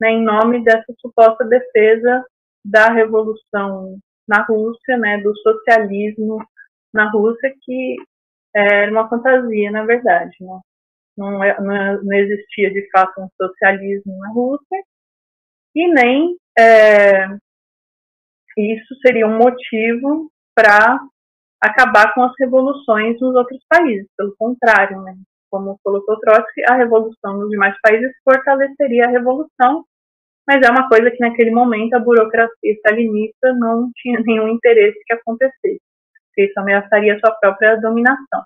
né, em nome dessa suposta defesa da revolução na Rússia, né, do socialismo na Rússia, que era uma fantasia, na verdade. Né? Não, é, não, é, não existia de fato um socialismo na Rússia, e nem é, isso seria um motivo para acabar com as revoluções nos outros países. Pelo contrário, né? como colocou Trotsky, a revolução nos demais países fortaleceria a revolução, mas é uma coisa que naquele momento a burocracia stalinista não tinha nenhum interesse que acontecesse, porque isso ameaçaria sua própria dominação.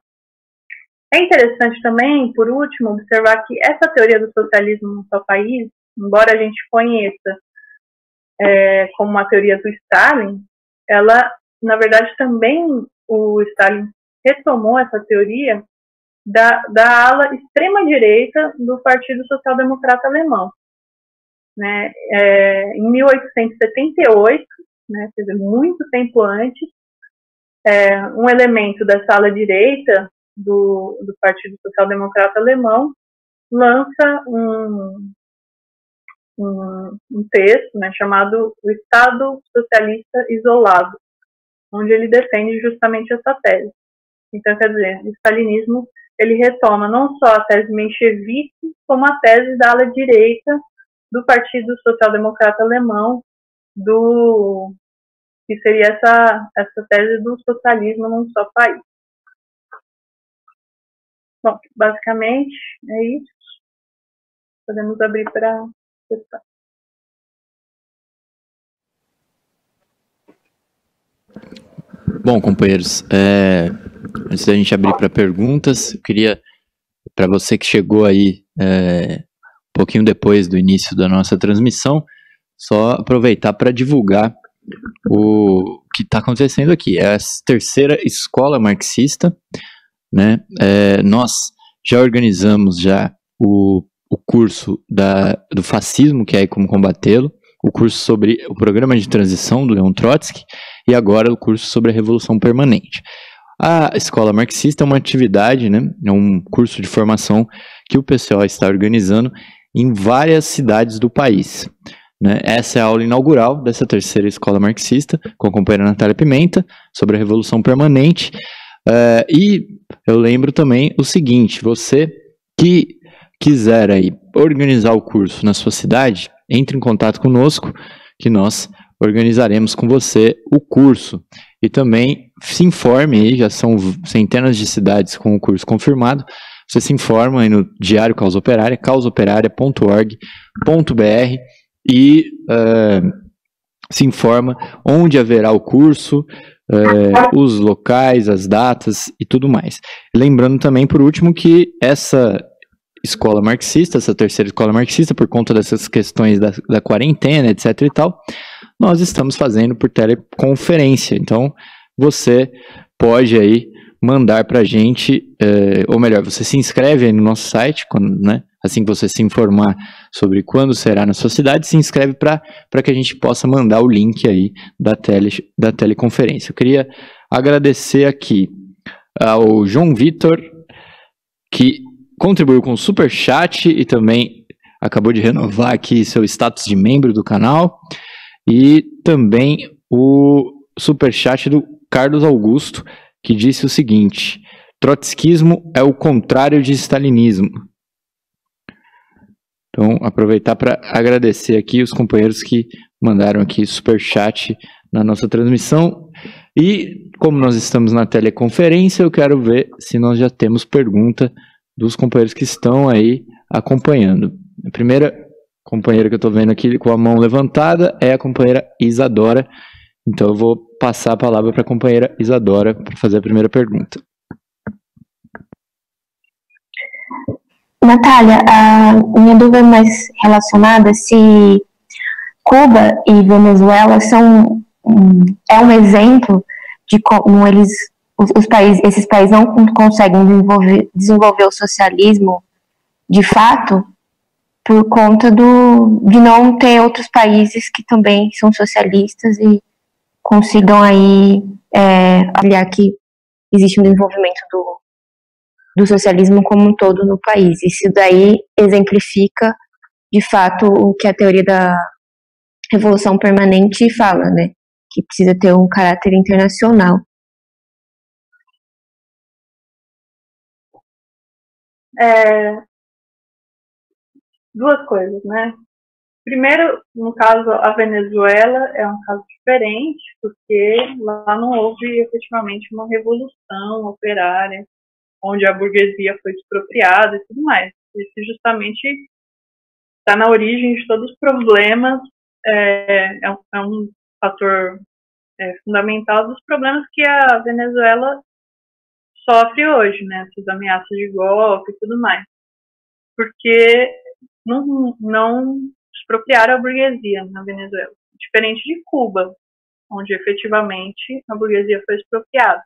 É interessante também, por último, observar que essa teoria do socialismo no seu país, embora a gente conheça é, como uma teoria do Stalin, ela, na verdade, também o Stalin retomou essa teoria da, da ala extrema-direita do Partido Social Democrata Alemão. Né? É, em 1878, né, quer dizer, muito tempo antes, é, um elemento dessa ala direita do, do Partido Social Democrata Alemão lança um, um, um texto né, chamado O Estado Socialista Isolado, onde ele defende justamente essa tese. Então, quer dizer, o stalinismo ele retoma não só a tese menchevique, como a tese da ala direita do Partido Social Democrata Alemão, do que seria essa essa tese do socialismo num só país. Bom, basicamente é isso. Podemos abrir para questão. Bom, companheiros, é, antes da gente abrir para perguntas, eu queria, para você que chegou aí é, um pouquinho depois do início da nossa transmissão, só aproveitar para divulgar o que está acontecendo aqui. É a terceira escola marxista, né? É, nós já organizamos já o, o curso da, do fascismo, que é como combatê-lo, o curso sobre o programa de transição do Leon Trotsky e agora o curso sobre a revolução permanente. A escola marxista é uma atividade, né, é um curso de formação que o PCO está organizando em várias cidades do país. Né? Essa é a aula inaugural dessa terceira escola marxista, com a companheira Natália Pimenta, sobre a revolução permanente. Uh, e eu lembro também o seguinte: você que quiser aí organizar o curso na sua cidade, entre em contato conosco, que nós organizaremos com você o curso. E também se informe aí, já são centenas de cidades com o curso confirmado. Você se informa aí no Diário Causa Operária, causaoperária.org.br e uh, se informa onde haverá o curso, uh, os locais, as datas e tudo mais. Lembrando também, por último, que essa escola marxista, essa terceira escola marxista, por conta dessas questões da, da quarentena, etc e tal, nós estamos fazendo por teleconferência. Então, você pode aí mandar para a gente, é, ou melhor, você se inscreve aí no nosso site, quando, né, assim que você se informar sobre quando será na sua cidade, se inscreve para que a gente possa mandar o link aí da, tele, da teleconferência. Eu queria agradecer aqui ao João Vitor, que contribuiu com o super chat e também acabou de renovar aqui seu status de membro do canal e também o super chat do Carlos Augusto que disse o seguinte: trotskismo é o contrário de stalinismo. Então, aproveitar para agradecer aqui os companheiros que mandaram aqui super chat na nossa transmissão. E como nós estamos na teleconferência, eu quero ver se nós já temos pergunta dos companheiros que estão aí acompanhando. A primeira companheira que eu estou vendo aqui com a mão levantada é a companheira Isadora. Então eu vou passar a palavra para a companheira Isadora para fazer a primeira pergunta. Natália, a minha dúvida é mais relacionada se Cuba e Venezuela são é um exemplo de como eles os, os países, esses países não conseguem desenvolver, desenvolver o socialismo de fato por conta do, de não ter outros países que também são socialistas e consigam aí é, avaliar que existe um desenvolvimento do, do socialismo como um todo no país. Isso daí exemplifica, de fato, o que a teoria da revolução permanente fala, né? Que precisa ter um caráter internacional. É, duas coisas, né? Primeiro, no caso, a Venezuela é um caso diferente, porque lá não houve efetivamente uma revolução operária, onde a burguesia foi expropriada e tudo mais. Isso justamente está na origem de todos os problemas, é, é, um, é um, fator é, fundamental dos problemas que a Venezuela sofre hoje, né? Essas ameaças de golpe e tudo mais. Porque não, não expropriaram a burguesia na Venezuela. Diferente de Cuba, onde efetivamente a burguesia foi expropriada.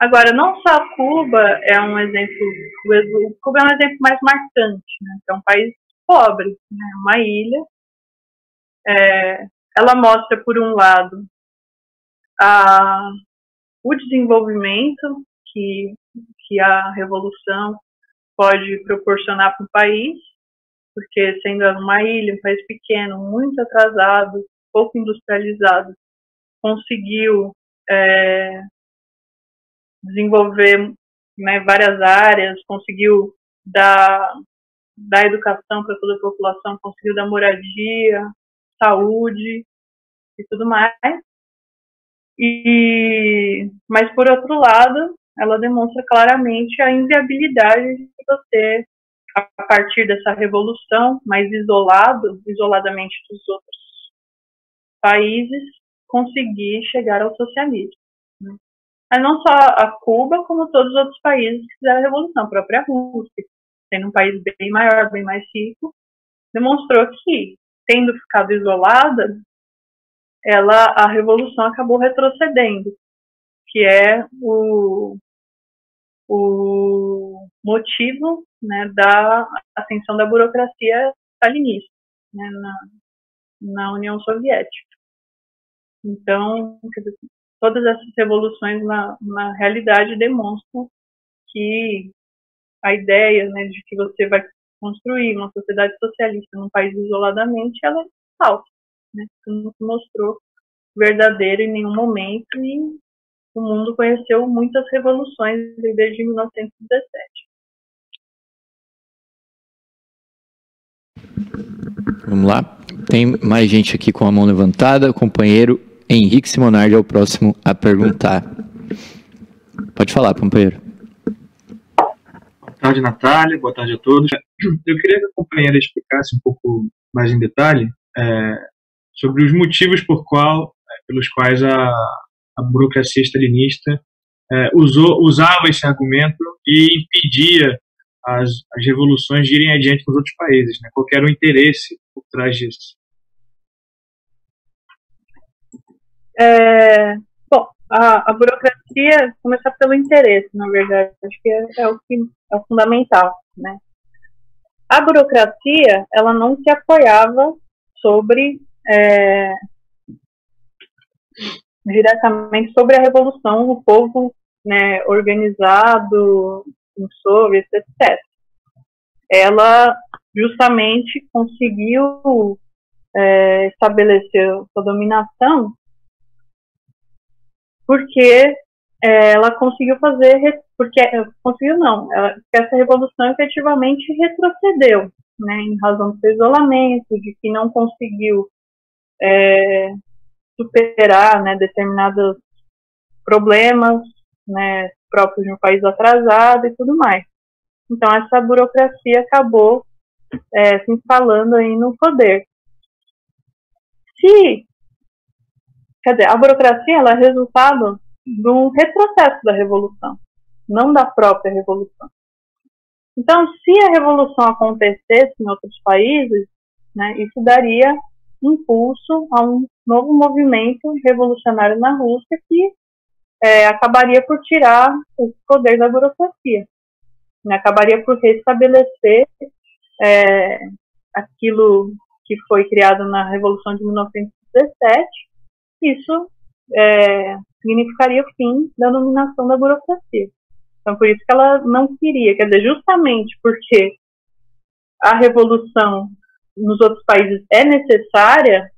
Agora, não só Cuba é um exemplo, Cuba é um exemplo mais marcante, né? é um país pobre, né? uma ilha. É, ela mostra, por um lado, a o desenvolvimento que, que a revolução pode proporcionar para o país, porque sendo uma ilha, um país pequeno, muito atrasado, pouco industrializado, conseguiu é, desenvolver né, várias áreas, conseguiu dar, dar educação para toda a população, conseguiu dar moradia, saúde e tudo mais. E, mas, por outro lado, ela demonstra claramente a inviabilidade de você, a partir dessa revolução, mais isolado, isoladamente dos outros países, conseguir chegar ao socialismo. Né? Mas não só a Cuba, como todos os outros países que fizeram a revolução, a própria Rússia, sendo um país bem maior, bem mais rico, demonstrou que, tendo ficado isolada, ela a revolução acabou retrocedendo, que é o, o motivo né, da ascensão da burocracia stalinista né, na, na União Soviética. Então, todas essas revoluções na, na realidade demonstram que a ideia né, de que você vai construir uma sociedade socialista num país isoladamente, ela é falsa né? Que não se mostrou verdadeiro em nenhum momento e o mundo conheceu muitas revoluções desde 1917. Vamos lá. Tem mais gente aqui com a mão levantada. O companheiro Henrique Simonardi é o próximo a perguntar. Pode falar, companheiro. Boa tarde, Natália. Boa tarde a todos. Eu queria que a companheira explicasse um pouco mais em detalhe é, sobre os motivos por qual, é, pelos quais a, a burocracia stalinista é, usou, usava esse argumento e impedia as, as revoluções de irem adiante nos outros países, né? Qual era o interesse por trás disso? É, bom, a, a, burocracia começar pelo interesse, na verdade, acho que é, é, o que é o fundamental, né? A burocracia, ela não se apoiava sobre é, diretamente sobre a revolução, o povo né, organizado, sobre, etc. Ela justamente conseguiu é, estabelecer sua dominação porque é, ela conseguiu fazer, porque conseguiu não, ela, essa revolução efetivamente retrocedeu, né, em razão do seu isolamento, de que não conseguiu é, superar, né, determinados problemas, né, próprios de um país atrasado e tudo mais. Então essa burocracia acabou é, se instalando aí no poder. Se, quer dizer, a burocracia ela é resultado do retrocesso da revolução, não da própria revolução. Então, se a revolução acontecesse em outros países, né, isso daria impulso a um novo movimento revolucionário na Rússia que é, acabaria por tirar o poder da burocracia, né, acabaria por restabelecer é, aquilo que foi criado na Revolução de 1917. Isso é, significaria o fim da dominação da burocracia. Então, por isso que ela não queria, quer dizer, justamente porque a revolução nos outros países é necessária,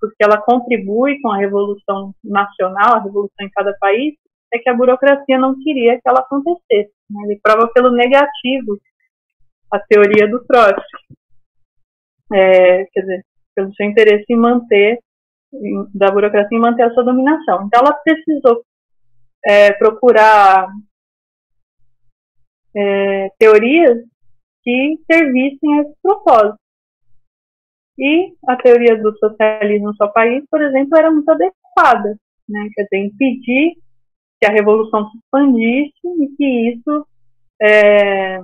porque ela contribui com a revolução nacional, a revolução em cada país, é que a burocracia não queria que ela acontecesse. Né? Ele prova pelo negativo a teoria do Trotsky. É, quer dizer, pelo seu interesse em manter, em, da burocracia em manter a sua dominação. Então ela precisou é, procurar é, teorias que servissem a esse propósito. E a teoria do socialismo no seu país, por exemplo, era muito adequada, né? quer dizer, impedir que a revolução se expandisse e que isso é,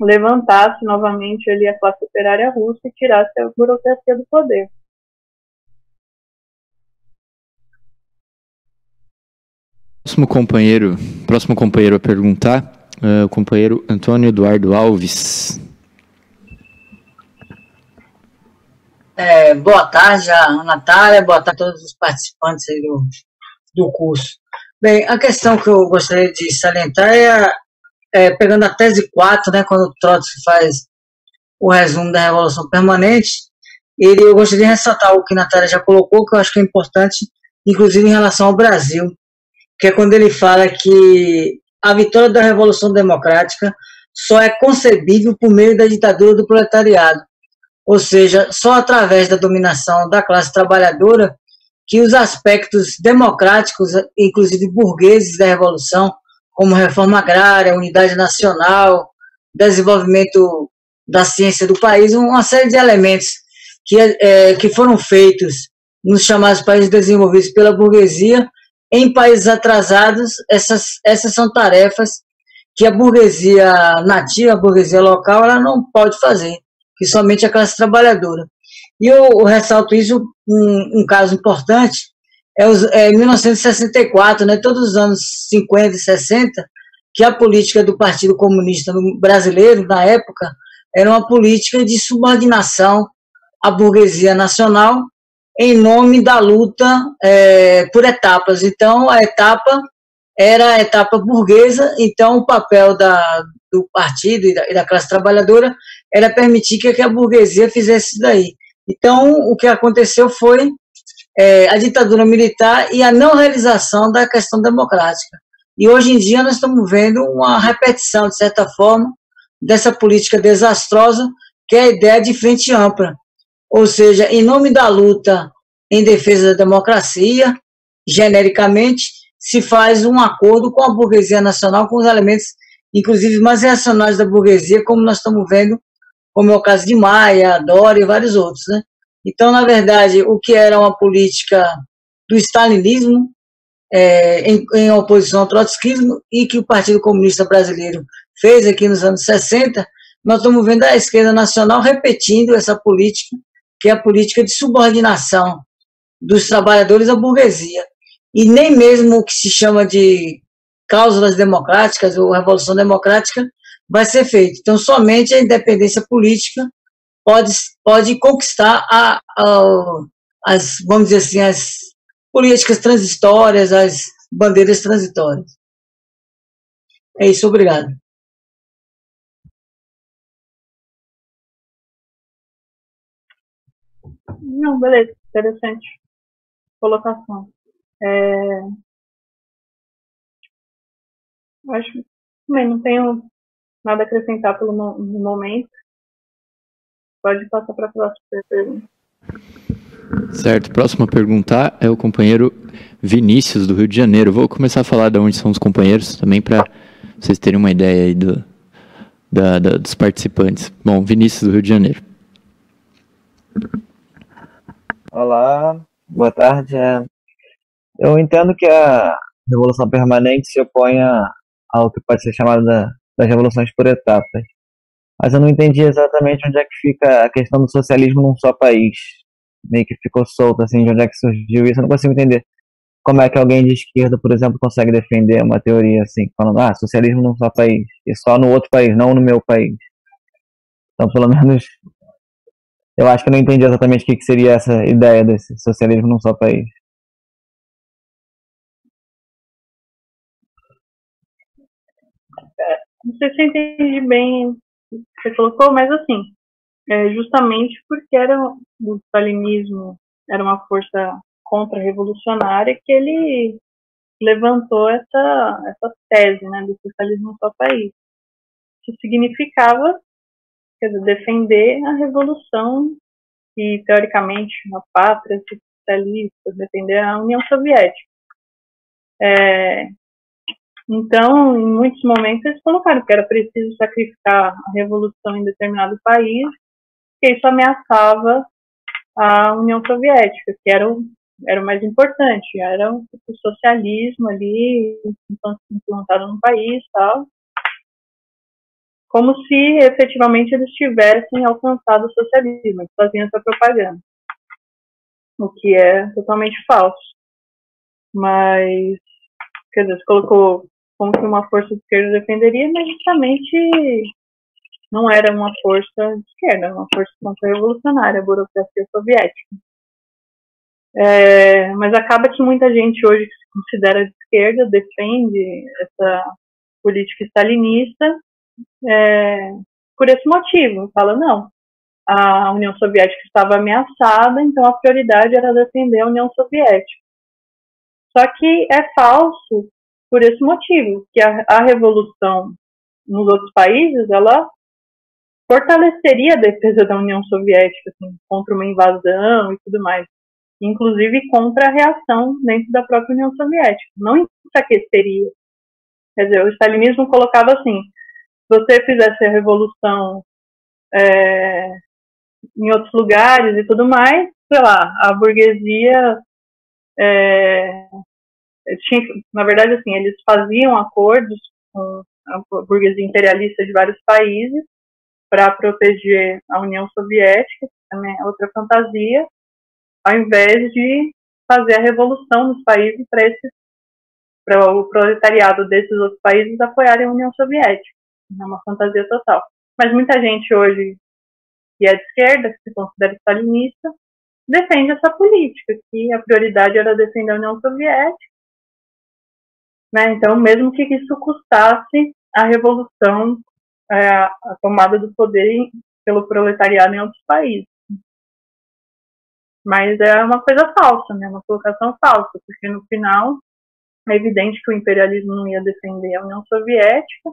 levantasse novamente ali a classe operária russa e tirasse a burocracia do poder. Próximo companheiro, próximo companheiro a perguntar, uh, o companheiro Antônio Eduardo Alves. É, boa tarde, Natália, boa tarde a todos os participantes do, do curso. Bem, a questão que eu gostaria de salientar é, é pegando a tese 4, né, quando o Trotsky faz o resumo da Revolução Permanente, ele, eu gostaria de ressaltar o que a Natália já colocou, que eu acho que é importante, inclusive em relação ao Brasil, que é quando ele fala que a vitória da Revolução Democrática só é concebível por meio da ditadura do proletariado, ou seja, só através da dominação da classe trabalhadora que os aspectos democráticos, inclusive burgueses da Revolução, como reforma agrária, unidade nacional, desenvolvimento da ciência do país, uma série de elementos que, é, que foram feitos nos chamados países desenvolvidos pela burguesia, em países atrasados, essas, essas são tarefas que a burguesia nativa, a burguesia local, ela não pode fazer que somente a classe trabalhadora. E eu, eu ressalto isso, um, um, caso importante, é, os, é 1964, né, todos os anos 50 e 60, que a política do Partido Comunista Brasileiro, na época, era uma política de subordinação à burguesia nacional em nome da luta é, por etapas. Então, a etapa era a etapa burguesa, então o papel da, do partido e da, e da classe trabalhadora era permitir que a burguesia fizesse isso daí. Então, o que aconteceu foi é, a ditadura militar e a não realização da questão democrática. E hoje em dia nós estamos vendo uma repetição, de certa forma, dessa política desastrosa, que é a ideia de frente ampla. Ou seja, em nome da luta em defesa da democracia, genericamente, se faz um acordo com a burguesia nacional, com os elementos, inclusive, mais reacionários da burguesia, como nós estamos vendo como é o caso de Maia, Dória e vários outros. Né? Então, na verdade, o que era uma política do stalinismo, é, em, em, oposição ao trotskismo, e que o Partido Comunista Brasileiro fez aqui nos anos 60, nós estamos vendo a esquerda nacional repetindo essa política, que é a política de subordinação dos trabalhadores à burguesia. E nem mesmo o que se chama de cláusulas democráticas ou revolução democrática vai ser feito. Então, somente a independência política pode, pode conquistar a, a, as, vamos dizer assim, as políticas transitórias, as bandeiras transitórias. É isso, obrigado. Não, beleza, interessante colocação. É... Acho que também não tenho nada a acrescentar pelo no momento. Pode passar para a próxima pergunta. Certo, próximo a perguntar é o companheiro Vinícius, do Rio de Janeiro. Vou começar a falar de onde são os companheiros, também para vocês terem uma ideia aí do, da, da, dos participantes. Bom, Vinícius, do Rio de Janeiro. Olá, boa tarde. É, eu entendo que a revolução permanente se opõe ao que pode ser chamado da, das revoluções por etapas. Mas eu não entendi exatamente onde é que fica a questão do socialismo num só país. Meio que ficou solto, assim, de onde é que surgiu isso. Eu não consigo entender como é que alguém de esquerda, por exemplo, consegue defender uma teoria assim, falando, ah, socialismo num só país, e só no outro país, não no meu país. Então, pelo menos, eu acho que eu não entendi exatamente o que seria essa ideia desse socialismo num só país. Sei se eu entendi bem o que você colocou, mas assim, é justamente porque era o stalinismo era uma força contra-revolucionária que ele levantou essa, essa tese né, do socialismo seu país, que significava quer dizer, defender a revolução e, teoricamente, uma pátria socialista, defender a União Soviética. É, então, em muitos momentos, eles colocaram que era preciso sacrificar a revolução em determinado país, que isso ameaçava a União Soviética, que era o, era o mais importante, era o, o socialismo ali implantado no país tal, como se efetivamente eles tivessem alcançado o socialismo, eles faziam essa propaganda, o que é totalmente falso. Mas, quer dizer, colocou como que uma força de esquerda defenderia, mas justamente não era uma força de esquerda, uma força contra-revolucionária, a burocracia soviética. É, mas acaba que muita gente hoje que se considera de esquerda defende essa política stalinista é, por esse motivo. Fala, não, a União Soviética estava ameaçada, então a prioridade era defender a União Soviética. Só que é falso por esse motivo, que a, a revolução nos outros países, ela fortaleceria a defesa da União Soviética assim, contra uma invasão e tudo mais, inclusive contra a reação dentro da própria União Soviética, não enfraqueceria. Quer dizer, o stalinismo colocava assim, se você fizesse a revolução é, em outros lugares e tudo mais, sei lá, a burguesia é, tinha, na verdade, assim, eles faziam acordos com a burguesia imperialista de vários países para proteger a União Soviética, também é outra fantasia, ao invés de fazer a revolução nos países para esses para o proletariado desses outros países apoiarem a União Soviética. É uma fantasia total. Mas muita gente hoje que é de esquerda, que se considera stalinista, defende essa política, que a prioridade era defender a União Soviética né? Então, mesmo que isso custasse a revolução, é, a tomada do poder pelo proletariado em outros países. Mas é uma coisa falsa, né? uma colocação falsa, porque no final é evidente que o imperialismo não ia defender a União Soviética.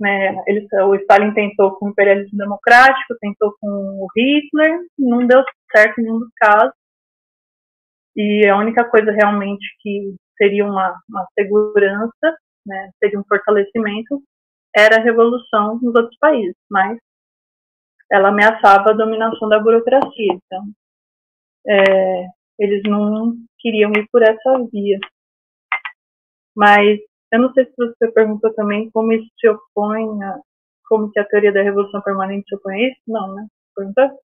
Né? Ele, o Stalin tentou com o imperialismo democrático, tentou com o Hitler, não deu certo em nenhum dos casos. E a única coisa realmente que seria uma, uma segurança, né, seria um fortalecimento, era a revolução nos outros países, mas ela ameaçava a dominação da burocracia. Então, é, eles não queriam ir por essa via. Mas Eu não sei se você perguntou também como isso se opõe a, como que a teoria da revolução permanente se opõe a isso? Não, né? Perguntou?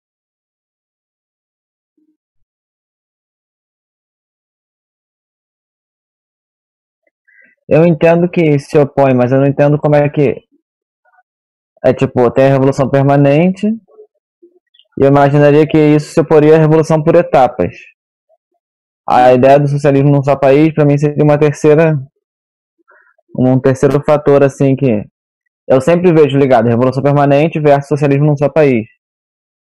Eu entendo que se opõe, mas eu não entendo como é que. É tipo, tem a revolução permanente, e eu imaginaria que isso se oporia à revolução por etapas. A ideia do socialismo num só país, para mim, seria uma terceira. Um terceiro fator, assim, que eu sempre vejo ligado revolução permanente versus socialismo num só país.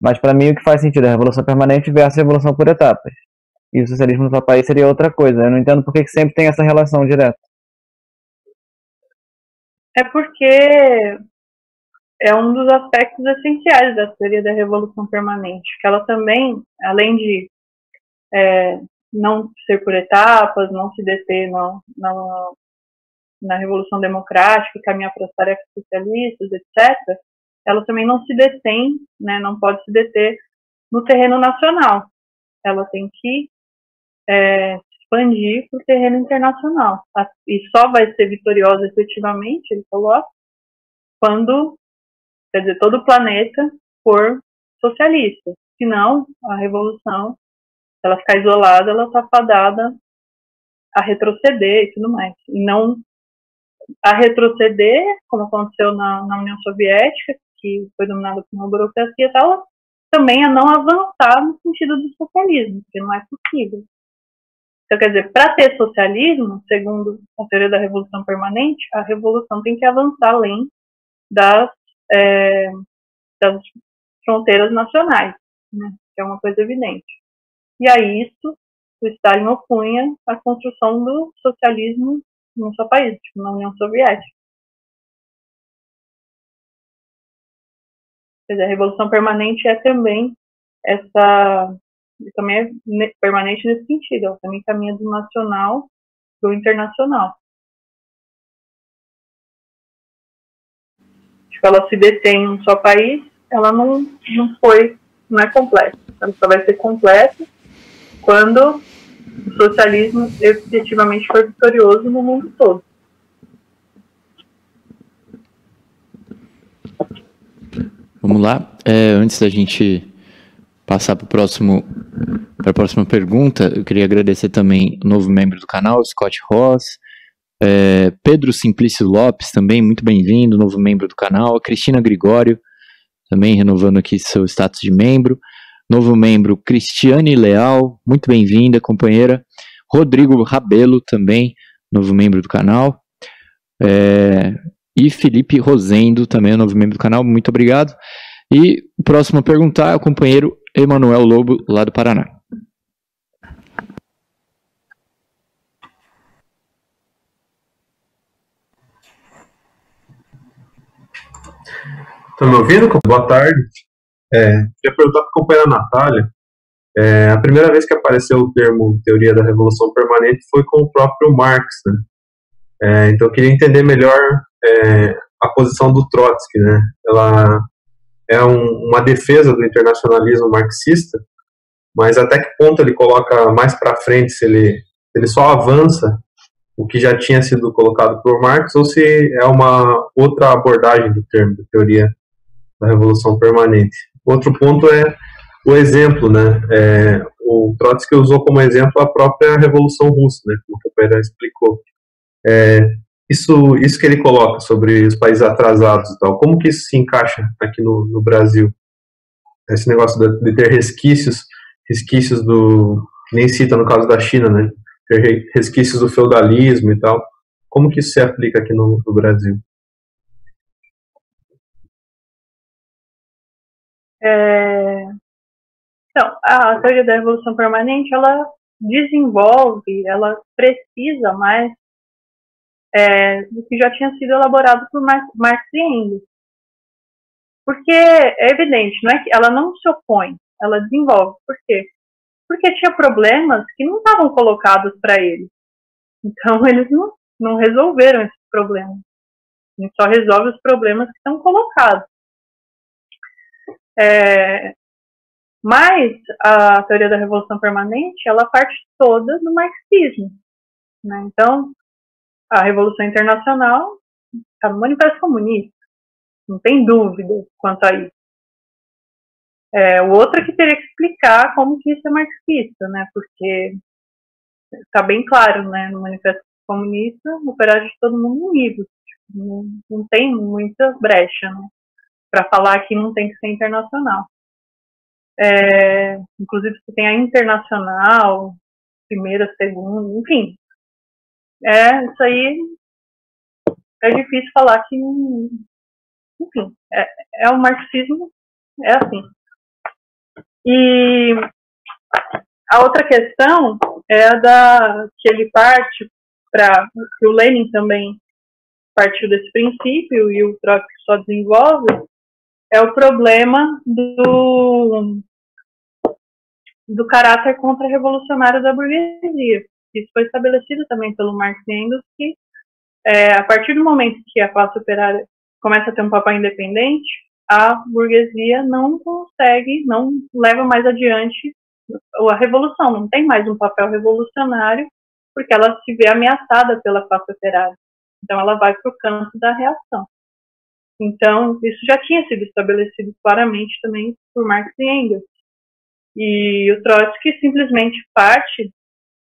Mas para mim o que faz sentido é revolução permanente versus revolução por etapas. E o socialismo num só país seria outra coisa. Eu não entendo por que sempre tem essa relação direta. É porque é um dos aspectos essenciais da teoria da revolução permanente, que ela também, além de é, não ser por etapas, não se deter no, no, na revolução democrática caminhar para as tarefas socialistas, etc., ela também não se detém, né, não pode se deter no terreno nacional. Ela tem que é, expandir para o terreno internacional. E só vai ser vitoriosa efetivamente, ele coloca, quando, quer dizer, todo o planeta for socialista. Senão, a revolução, ela ficar isolada, ela está fadada a retroceder e tudo mais. E não a retroceder, como aconteceu na, na União Soviética, que foi dominada por uma burocracia e tal, também a não avançar no sentido do socialismo, que não é possível. Então, quer dizer, para ter socialismo, segundo a teoria da revolução permanente, a revolução tem que avançar além das, é, das fronteiras nacionais, né, que é uma coisa evidente. E a isso, o Stalin opunha a construção do socialismo num só país, tipo, na União Soviética. Quer dizer, a revolução permanente é também essa também é permanente nesse sentido, ela também caminha do nacional para o internacional. Tipo, ela se detém em um só país, ela não, não foi, não é completa. Ela só vai ser completa quando o socialismo efetivamente for vitorioso no mundo todo. Vamos lá. É, antes da gente passar para próximo para a próxima pergunta, eu queria agradecer também o novo membro do canal, Scott Ross, é, Pedro Simplício Lopes, também muito bem-vindo, novo membro do canal, a Cristina Gregório, também renovando aqui seu status de membro, Novo membro, Cristiane Leal, muito bem-vinda, companheira. Rodrigo Rabelo, também, novo membro do canal. É, e Felipe Rosendo, também novo membro do canal, muito obrigado. E o próximo a perguntar é o companheiro Emanuel Lobo, lá do Paraná. Estão me ouvindo? Boa tarde. É, queria perguntar para a companheira Natália. É, a primeira vez que apareceu o termo teoria da revolução permanente foi com o próprio Marx. Né? É, então eu queria entender melhor é, a posição do Trotsky. Né? Ela é um, uma defesa do internacionalismo marxista, mas até que ponto ele coloca mais para frente, se ele, ele só avança o que já tinha sido colocado por Marx, ou se é uma outra abordagem do termo, da teoria da revolução permanente. Outro ponto é o exemplo, né? É, o Trotsky usou como exemplo a própria Revolução Russa, né? Como o Pereira explicou. É, isso, isso que ele coloca sobre os países atrasados e tal, como que isso se encaixa aqui no, no Brasil? Esse negócio de, de, ter resquícios, resquícios do, nem cita no caso da China, né? Ter resquícios do feudalismo e tal. Como que isso se aplica aqui no, no Brasil? É... Então, a teoria da evolução permanente, ela desenvolve, ela precisa mais é, do que já tinha sido elaborado por Marx e Engels. Porque é evidente, não é que ela não se opõe, ela desenvolve. Por quê? Porque tinha problemas que não estavam colocados para eles. Então, eles não, não resolveram esses problemas. A gente só resolve os problemas que estão colocados. É, mas a teoria da revolução permanente, ela parte toda do marxismo. Né? Então, a Revolução Internacional está no Manifesto Comunista. Não tem dúvida quanto a isso. É, o outro é que teria que explicar como que isso é marxista, né? Porque está bem claro, né? No Manifesto Comunista, operário de todo mundo unido. Tipo, não, não tem muita brecha, né? Para falar que não tem que ser internacional. É, inclusive, você tem a internacional, primeira, segunda, enfim. É, isso aí é difícil falar que, enfim, é, é o marxismo, é assim. E a outra questão é a da que ele parte para que o Lenin também partiu desse princípio e o Trotsky só desenvolve é o problema do do caráter contra-revolucionário da burguesia. Isso foi estabelecido também pelo Marx e Engels que é, a partir do momento que a classe operária começa a ter um papel independente, a burguesia não consegue, não leva mais adiante a revolução, não tem mais um papel revolucionário, porque ela se vê ameaçada pela classe operária. Então ela vai para o campo da reação. Então, isso já tinha sido estabelecido claramente também por Marx e Engels. E o Trotsky simplesmente parte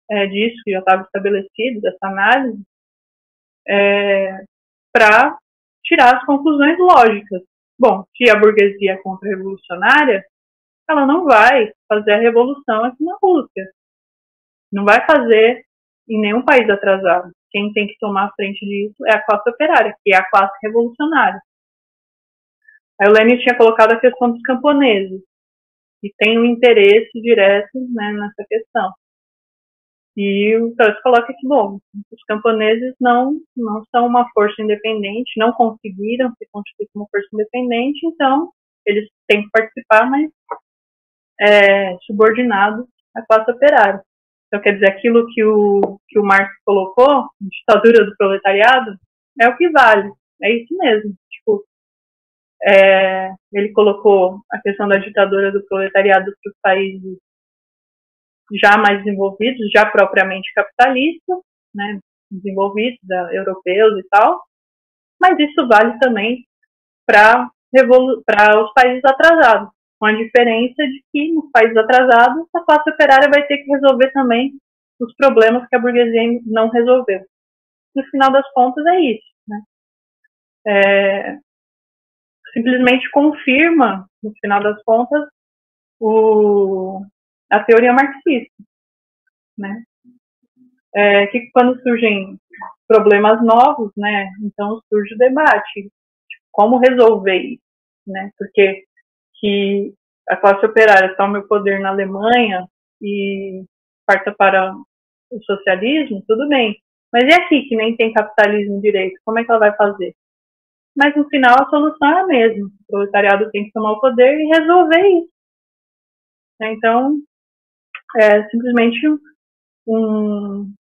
é, disso, que já estava estabelecido, dessa análise, é, para tirar as conclusões lógicas. Bom, se a burguesia é contra-revolucionária, ela não vai fazer a revolução aqui na Rússia. Não vai fazer em nenhum país atrasado. Quem tem que tomar a frente disso é a classe operária, que é a classe revolucionária. Aí o Lenin tinha colocado a questão dos camponeses, que tem um interesse direto né, nessa questão. E o Tales coloca que, bom, os camponeses não, não são uma força independente, não conseguiram se constituir como força independente, então eles têm que participar, mas é, subordinados à classe operária. Então, quer dizer, aquilo que o, que o Marx colocou, ditadura do proletariado, é o que vale. É isso mesmo. Tipo, é, ele colocou a questão da ditadura do proletariado para os países já mais desenvolvidos, já propriamente capitalistas, né, desenvolvidos, europeus e tal, mas isso vale também para os países atrasados, com a diferença de que nos países atrasados a classe operária vai ter que resolver também os problemas que a burguesia não resolveu. No final das contas é isso, né? É, simplesmente confirma, no final das contas, o, a teoria marxista, né? É, que quando surgem problemas novos, né? Então surge o debate, como resolver isso, né? Porque que a classe operária tome o poder na Alemanha e parta para o socialismo, tudo bem. Mas e aqui que nem tem capitalismo direito, como é que ela vai fazer? Mas no final a solução é a mesma. O proletariado tem que tomar o poder e resolver isso. Então, é simplesmente um,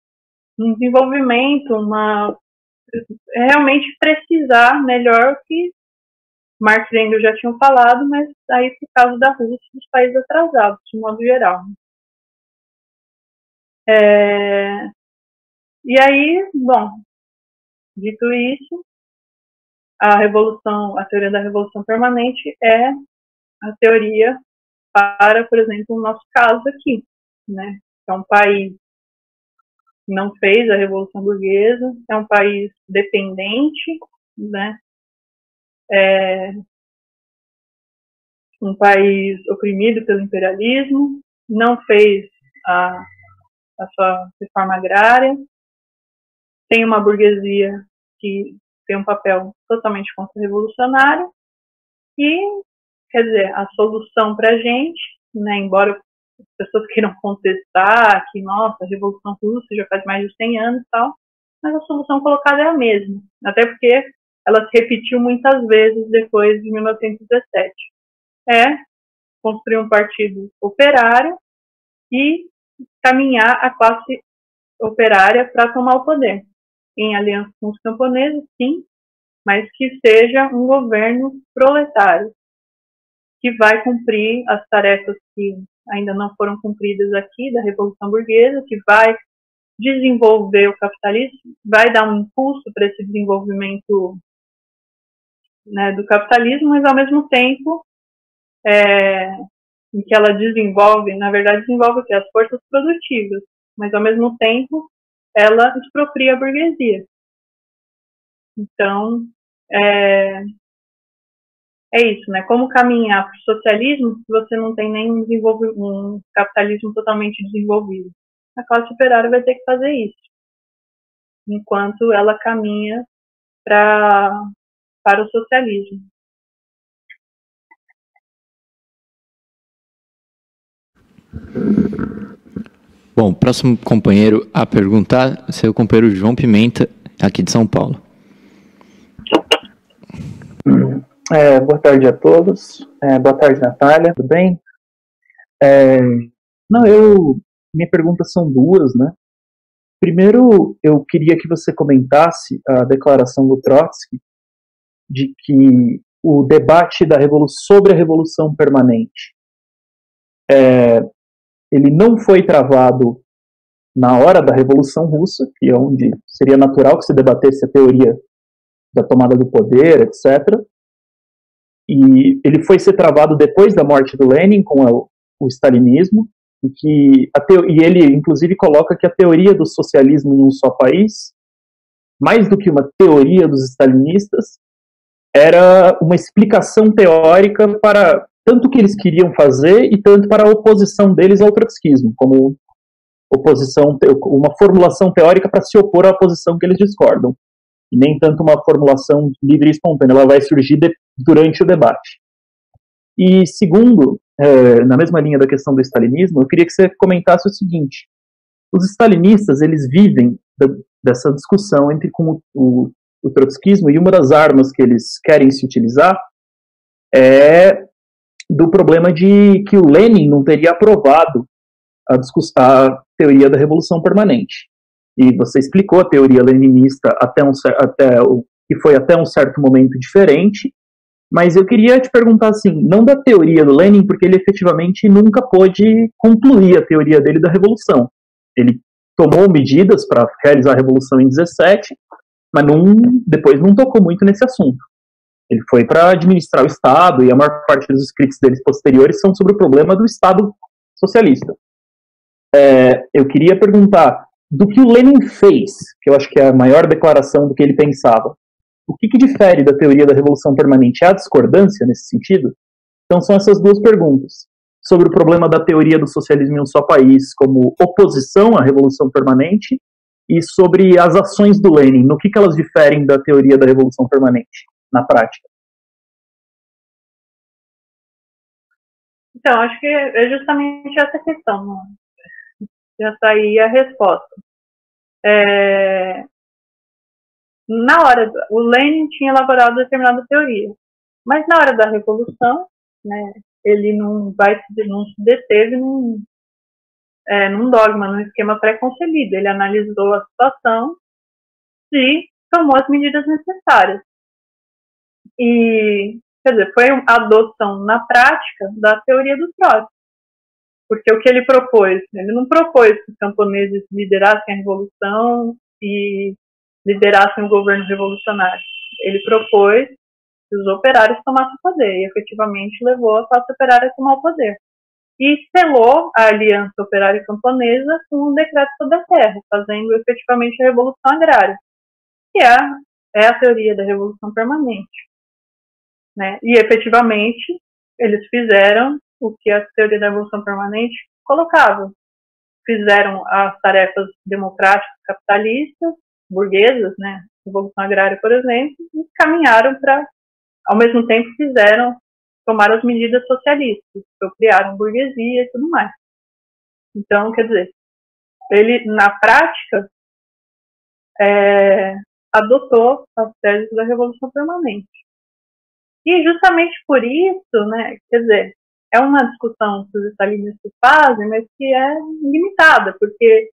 um desenvolvimento, uma realmente precisar melhor que Marx e Engels já tinham falado, mas aí por causa da Rússia dos países atrasados, de modo geral. É, e aí, bom, dito isso, a revolução, a teoria da revolução permanente é a teoria para, por exemplo, o nosso caso aqui né? É um país que não fez a Revolução Burguesa, é um país dependente, né? É um país oprimido pelo imperialismo, não fez a, a sua reforma agrária, tem uma burguesia que tem um papel totalmente contra-revolucionário e, quer dizer, a solução para a gente, né, embora pessoas queiram contestar que, nossa, a Revolução Russa já faz mais de 100 anos e tal, mas a solução colocada é a mesma, até porque ela se repetiu muitas vezes depois de 1917. É construir um partido operário e caminhar a classe operária para tomar o poder, em aliança com os camponeses, sim, mas que seja um governo proletário, que vai cumprir as tarefas que ainda não foram cumpridas aqui da Revolução Burguesa, que vai desenvolver o capitalismo, vai dar um impulso para esse desenvolvimento né, do capitalismo, mas ao mesmo tempo é, em que ela desenvolve, na verdade desenvolve aqui, as forças produtivas, mas ao mesmo tempo ela expropria a burguesia. Então, é, é isso, né? Como caminhar para o socialismo se você não tem nem um capitalismo totalmente desenvolvido? A classe operária vai ter que fazer isso, enquanto ela caminha pra, para o socialismo. Bom, próximo companheiro a perguntar, seu companheiro João Pimenta, aqui de São Paulo. É, boa tarde a todos. É, boa tarde, Natália. Tudo bem? É, não, eu. Minha pergunta são duas, né? Primeiro, eu queria que você comentasse a declaração do Trotsky de que o debate da sobre a revolução permanente é, ele não foi travado na hora da Revolução Russa, que é onde seria natural que se debatesse a teoria da tomada do poder, etc. E ele foi ser travado depois da morte do Lenin com o, o stalinismo, e que e ele inclusive coloca que a teoria do socialismo em um só país, mais do que uma teoria dos stalinistas, era uma explicação teórica para tanto o que eles queriam fazer e tanto para a oposição deles ao trotskismo, como oposição, uma formulação teórica para se opor à posição que eles discordam. E nem tanto uma formulação livre e espontânea, ela vai surgir de, durante o debate. E segundo, é, na mesma linha da questão do stalinismo, eu queria que você comentasse o seguinte: os stalinistas eles vivem da, dessa discussão entre com o, o, o trotskismo e uma das armas que eles querem se utilizar é do problema de que o Lenin não teria aprovado a, a teoria da revolução permanente. E você explicou a teoria leninista até um, até o, que foi até um certo momento diferente, mas eu queria te perguntar assim, não da teoria do Lenin, porque ele efetivamente nunca pôde concluir a teoria dele da revolução. Ele tomou medidas para realizar a revolução em 17, mas não, depois não tocou muito nesse assunto. Ele foi para administrar o Estado, e a maior parte dos escritos deles posteriores são sobre o problema do Estado socialista. É, eu queria perguntar, do que o Lenin fez, que eu acho que é a maior declaração do que ele pensava, o que, que difere da teoria da revolução permanente? Há discordância nesse sentido? Então são essas duas perguntas. Sobre o problema da teoria do socialismo em um só país como oposição à revolução permanente e sobre as ações do Lenin, no que, que elas diferem da teoria da revolução permanente na prática? Então, acho que é justamente essa questão. Né? Já está aí a resposta. É... Na hora, o Lenin tinha elaborado determinada teoria, mas na hora da Revolução, né, ele não vai se deteve num, é, num dogma, num esquema pré-concebido. Ele analisou a situação e tomou as medidas necessárias. E, quer dizer, foi a adoção na prática da teoria do Trotsky. Porque o que ele propôs? Ele não propôs que os camponeses liderassem a revolução e liderassem o governo revolucionário. Ele propôs que os operários tomassem o poder e efetivamente levou a classe operária a tomar o poder. E selou a aliança operária camponesa com um decreto sobre a terra, fazendo efetivamente a revolução agrária, que é, é a teoria da revolução permanente. Né? E efetivamente eles fizeram o que a teoria da evolução permanente colocava. Fizeram as tarefas democráticas capitalistas, burguesas, né? Revolução agrária, por exemplo, e caminharam para, ao mesmo tempo, fizeram, tomar as medidas socialistas, criaram burguesia e tudo mais. Então, quer dizer, ele, na prática, é, adotou as teses da Revolução Permanente. E justamente por isso, né, quer dizer, é uma discussão que os stalinistas fazem, mas que é limitada, porque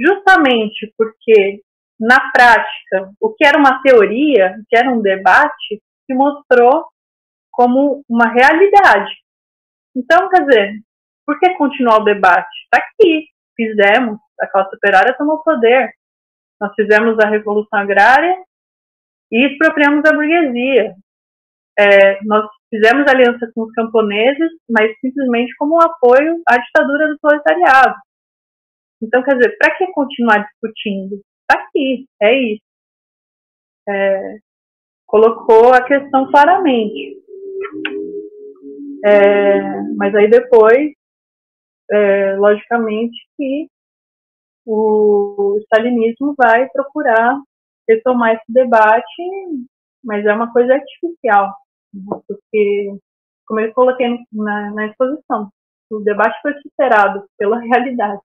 justamente porque na prática o que era uma teoria, o que era um debate, se mostrou como uma realidade. Então, quer dizer, por que continuar o debate? Está aqui, fizemos, a classe operária tomou poder. Nós fizemos a Revolução Agrária e expropriamos a burguesia. É, nós fizemos aliança com os camponeses, mas simplesmente como um apoio à ditadura do proletariado. Então, quer dizer, para que continuar discutindo? Está aqui, é isso. É, colocou a questão claramente. É, mas aí depois, é, logicamente, que o, o stalinismo vai procurar retomar esse debate, mas é uma coisa artificial? Porque, como eu coloquei na, na exposição, o debate foi superado pela realidade.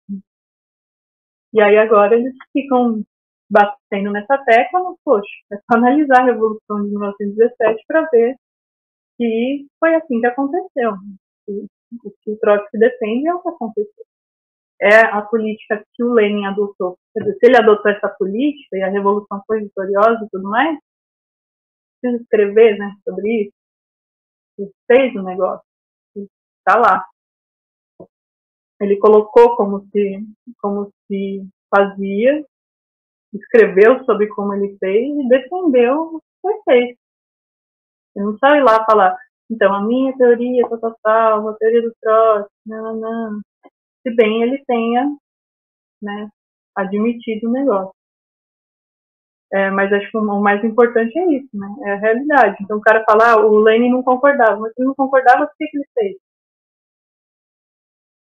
E aí agora eles ficam batendo nessa tecla, mas, poxa, é só analisar a Revolução de 1917 para ver que foi assim que aconteceu. O que o Trotsky defende é o que aconteceu. É a política que o Lenin adotou. Quer dizer, se ele adotou essa política e a Revolução foi vitoriosa e tudo mais, precisa escrever né, sobre isso. Ele fez o negócio. Está lá. Ele colocou como se, como se fazia, escreveu sobre como ele fez e defendeu o que foi feito. Ele não sai lá falar, então, a minha teoria, tal, tal, tal, a teoria do Trotsky, não, não. Se bem ele tenha, né, admitido o negócio. É, mas acho que o mais importante é isso, né? É a realidade. Então o cara fala, ah, o Lenin não concordava, mas ele não concordava, o que, que ele fez?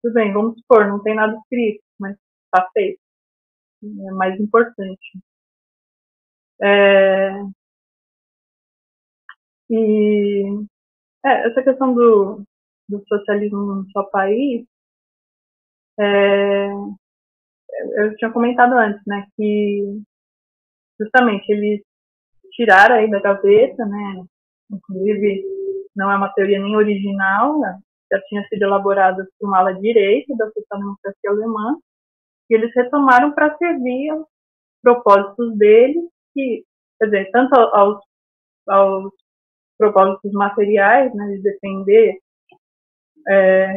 Tudo bem, vamos supor, não tem nada escrito, mas está feito. É mais importante. É, e é, essa questão do, do socialismo no seu país, é, eu tinha comentado antes, né, que justamente eles tiraram aí da gaveta, né, inclusive não é uma teoria nem original, né, já tinha sido elaborada por uma ala direita da social-democracia alemã, e eles retomaram para servir aos propósitos deles, que, quer dizer, tanto aos, aos propósitos materiais, né, de defender é,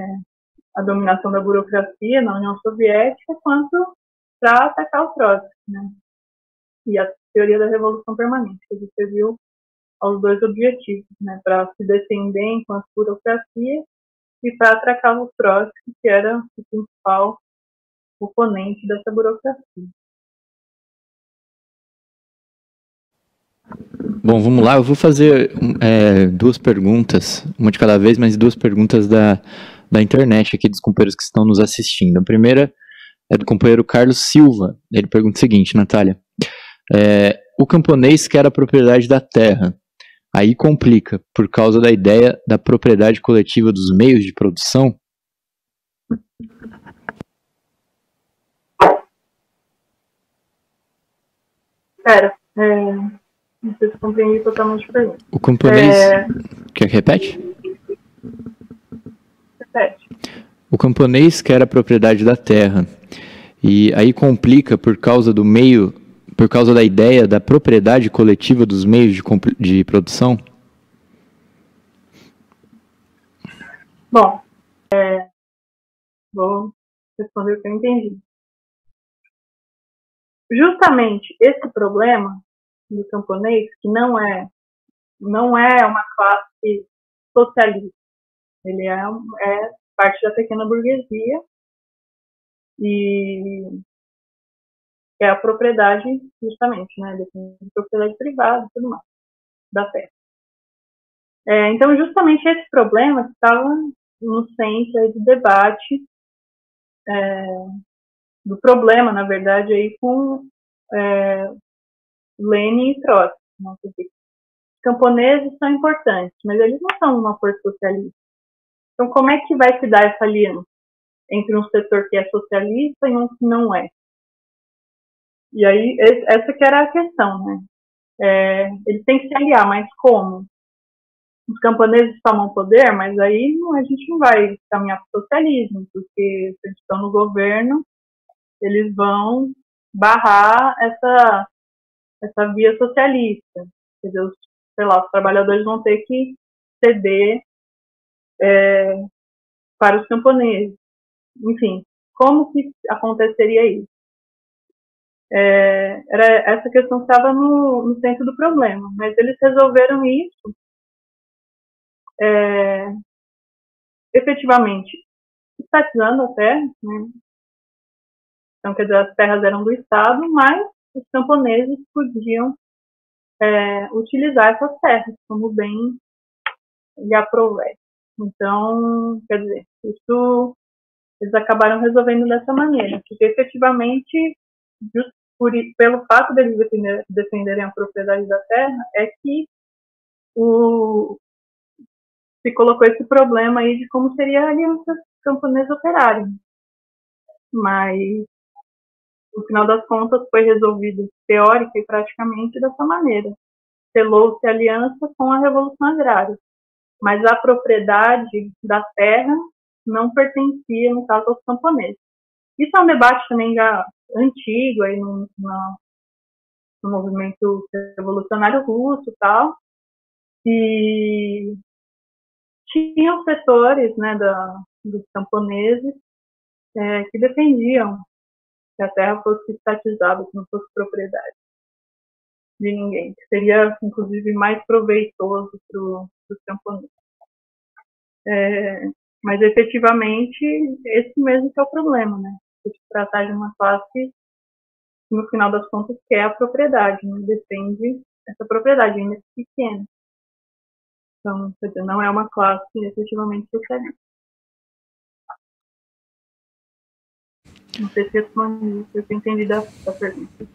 a dominação da burocracia na União Soviética, quanto para atacar o Trotsky, né, e a teoria da revolução permanente, que serviu aos dois objetivos, né, para se defender enquanto burocracia e para atracar o Trotsky, que era o principal oponente dessa burocracia. Bom, vamos lá. Eu vou fazer é, duas perguntas, uma de cada vez, mas duas perguntas da, da internet aqui dos companheiros que estão nos assistindo. A primeira é do companheiro Carlos Silva. Ele pergunta o seguinte, Natália. É, o camponês quer a propriedade da terra. Aí complica, por causa da ideia da propriedade coletiva dos meios de produção? Pera, é, não sei se compreendi totalmente pergunta. O camponês. É... Quer que repete? Repete. O camponês quer a propriedade da terra. E aí complica por causa do meio, por causa da ideia da propriedade coletiva dos meios de, de produção? Bom, é, vou responder o que eu entendi. Justamente esse problema do camponês, que não é, não é uma classe socialista. Ele é, é parte da pequena burguesia e é a propriedade, justamente, né? De propriedade privada e tudo mais, da terra. É, então, justamente esse problema estava no centro de debate é, do problema, na verdade, aí com é, Lenin e Trotsky. Né? Camponeses são importantes, mas eles não são uma força socialista. Então, como é que vai se dar essa aliança entre um setor que é socialista e um que não é? E aí, essa que era a questão, né? É, eles têm que se aliar, mas como? Os camponeses tomam poder, mas aí a gente não vai caminhar para o socialismo, porque se eles estão no governo, eles vão barrar essa essa via socialista. Quer dizer, os, sei lá, os trabalhadores vão ter que ceder é, para os camponeses. Enfim, como que aconteceria isso? É, era essa questão que estava no, no, centro do problema, mas eles resolveram isso é, efetivamente estatizando a terra, né? então quer dizer, as terras eram do Estado, mas os camponeses podiam é, utilizar essas terras como bem lhe aprouver. Então, quer dizer, isso eles acabaram resolvendo dessa maneira, porque efetivamente, just por, pelo fato deles defender, defenderem a propriedade da terra, é que o, se colocou esse problema aí de como seria a aliança camponesa-operária. Mas, no final das contas, foi resolvido teórica e praticamente dessa maneira. Selou-se aliança com a Revolução Agrária mas a propriedade da terra não pertencia, no caso, aos camponeses. Isso é um debate também já antigo aí no, no, no movimento revolucionário russo tal, e tinham setores né, da, dos camponeses é, que defendiam que a terra fosse estatizada, que não fosse propriedade de ninguém, que seria, inclusive, mais proveitoso para os camponeses. É, mas, efetivamente, esse mesmo é o problema, né? Se tratar de uma classe, no final das contas, que é a propriedade, né? Defende essa propriedade, ainda pequena. Então, quer dizer, não é uma classe efetivamente socialista. Não sei se eu entendi da, da pergunta.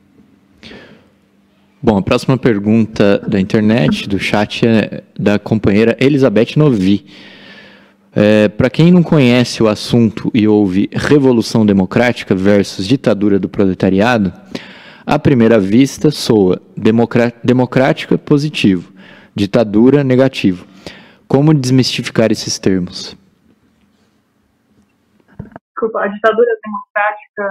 Bom, a próxima pergunta da internet, do chat, é da companheira Elizabeth Novi. É, Para quem não conhece o assunto e ouve Revolução Democrática versus Ditadura do Proletariado, à primeira vista soa democrática positivo, ditadura negativo. Como desmistificar esses termos? Desculpa, a ditadura democrática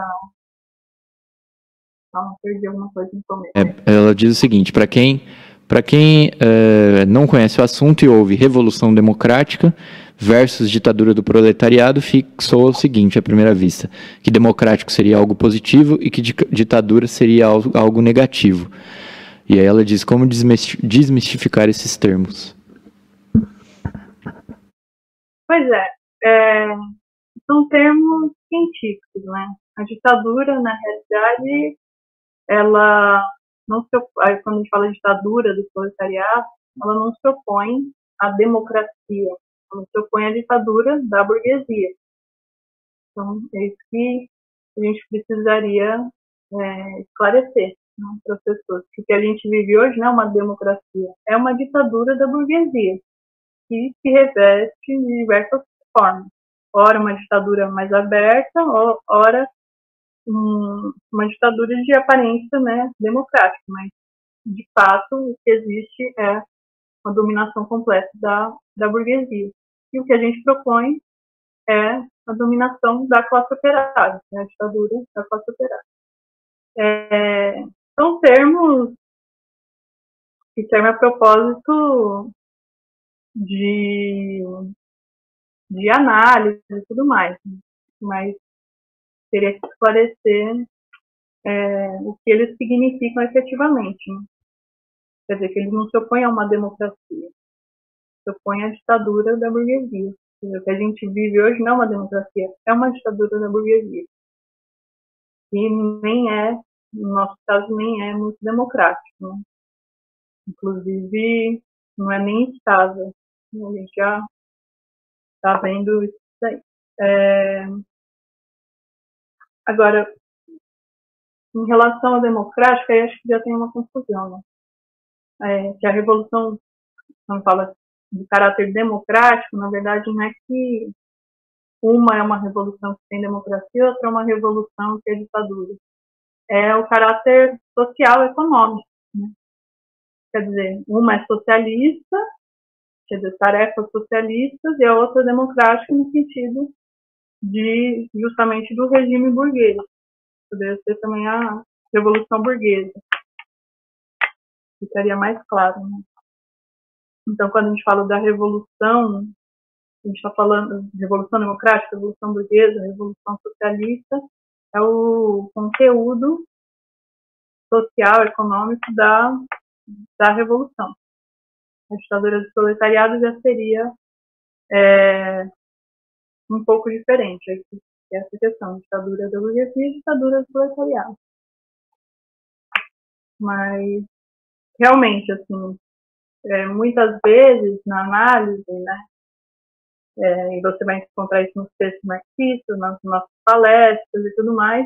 não, perdi alguma coisa no começo. É, ela diz o seguinte: para quem, pra quem é, não conhece o assunto e ouve Revolução Democrática versus ditadura do proletariado, fixou o seguinte à primeira vista: que democrático seria algo positivo e que ditadura seria algo, negativo. E aí ela diz como desmistificar esses termos. Pois é, é são termos científicos, né? A ditadura, na realidade, ela não se opõe, quando a gente fala de ditadura do proletariado, ela não se opõe à democracia, se opõe à ditadura da burguesia. Então, é isso que a gente precisaria é, esclarecer né, para as pessoas. Que o que a gente vive hoje não é uma democracia, é uma ditadura da burguesia, que se reveste de diversas formas. Ora uma ditadura mais aberta, ora um, uma ditadura de aparência né, democrática, mas de fato o que existe é uma dominação completa da, da burguesia. E o que a gente propõe é a dominação da classe operária, né, a ditadura da classe operária. É, são termos que servem a propósito de, de análise e tudo mais, né? mas teria que esclarecer é, o que eles significam efetivamente. Né? Quer dizer, que eles não se opõem a uma democracia, se à ditadura da burguesia. O que a gente vive hoje não é uma democracia, é uma ditadura da burguesia. E nem é, no nosso caso, nem é muito democrático. Né? Inclusive, não é nem estável. A gente já está vendo isso aí. É, Agora, em relação à democrática, acho que já tem uma confusão, né? É, que a revolução, quando fala de caráter democrático, na verdade não é que uma é uma revolução que tem democracia, outra é uma revolução que é ditadura. É o caráter social econômico. Né? Quer dizer, uma é socialista, quer dizer, tarefas socialistas, e a outra é democrática no sentido de justamente do regime burguês. Poderia ser também a revolução burguesa. Ficaria mais claro. Né? Então, quando a gente fala da revolução a gente está falando de revolução democrática, revolução burguesa, revolução socialista, é o conteúdo social, econômico da, da revolução. A ditadura do proletariado já seria é, um pouco diferente. Essa questão, ditadura da burguesia e ditadura do proletariado. Mas, realmente, assim, é, muitas vezes na análise, né, é, e você vai encontrar isso nos textos marxistas, nas nossas palestras e tudo mais,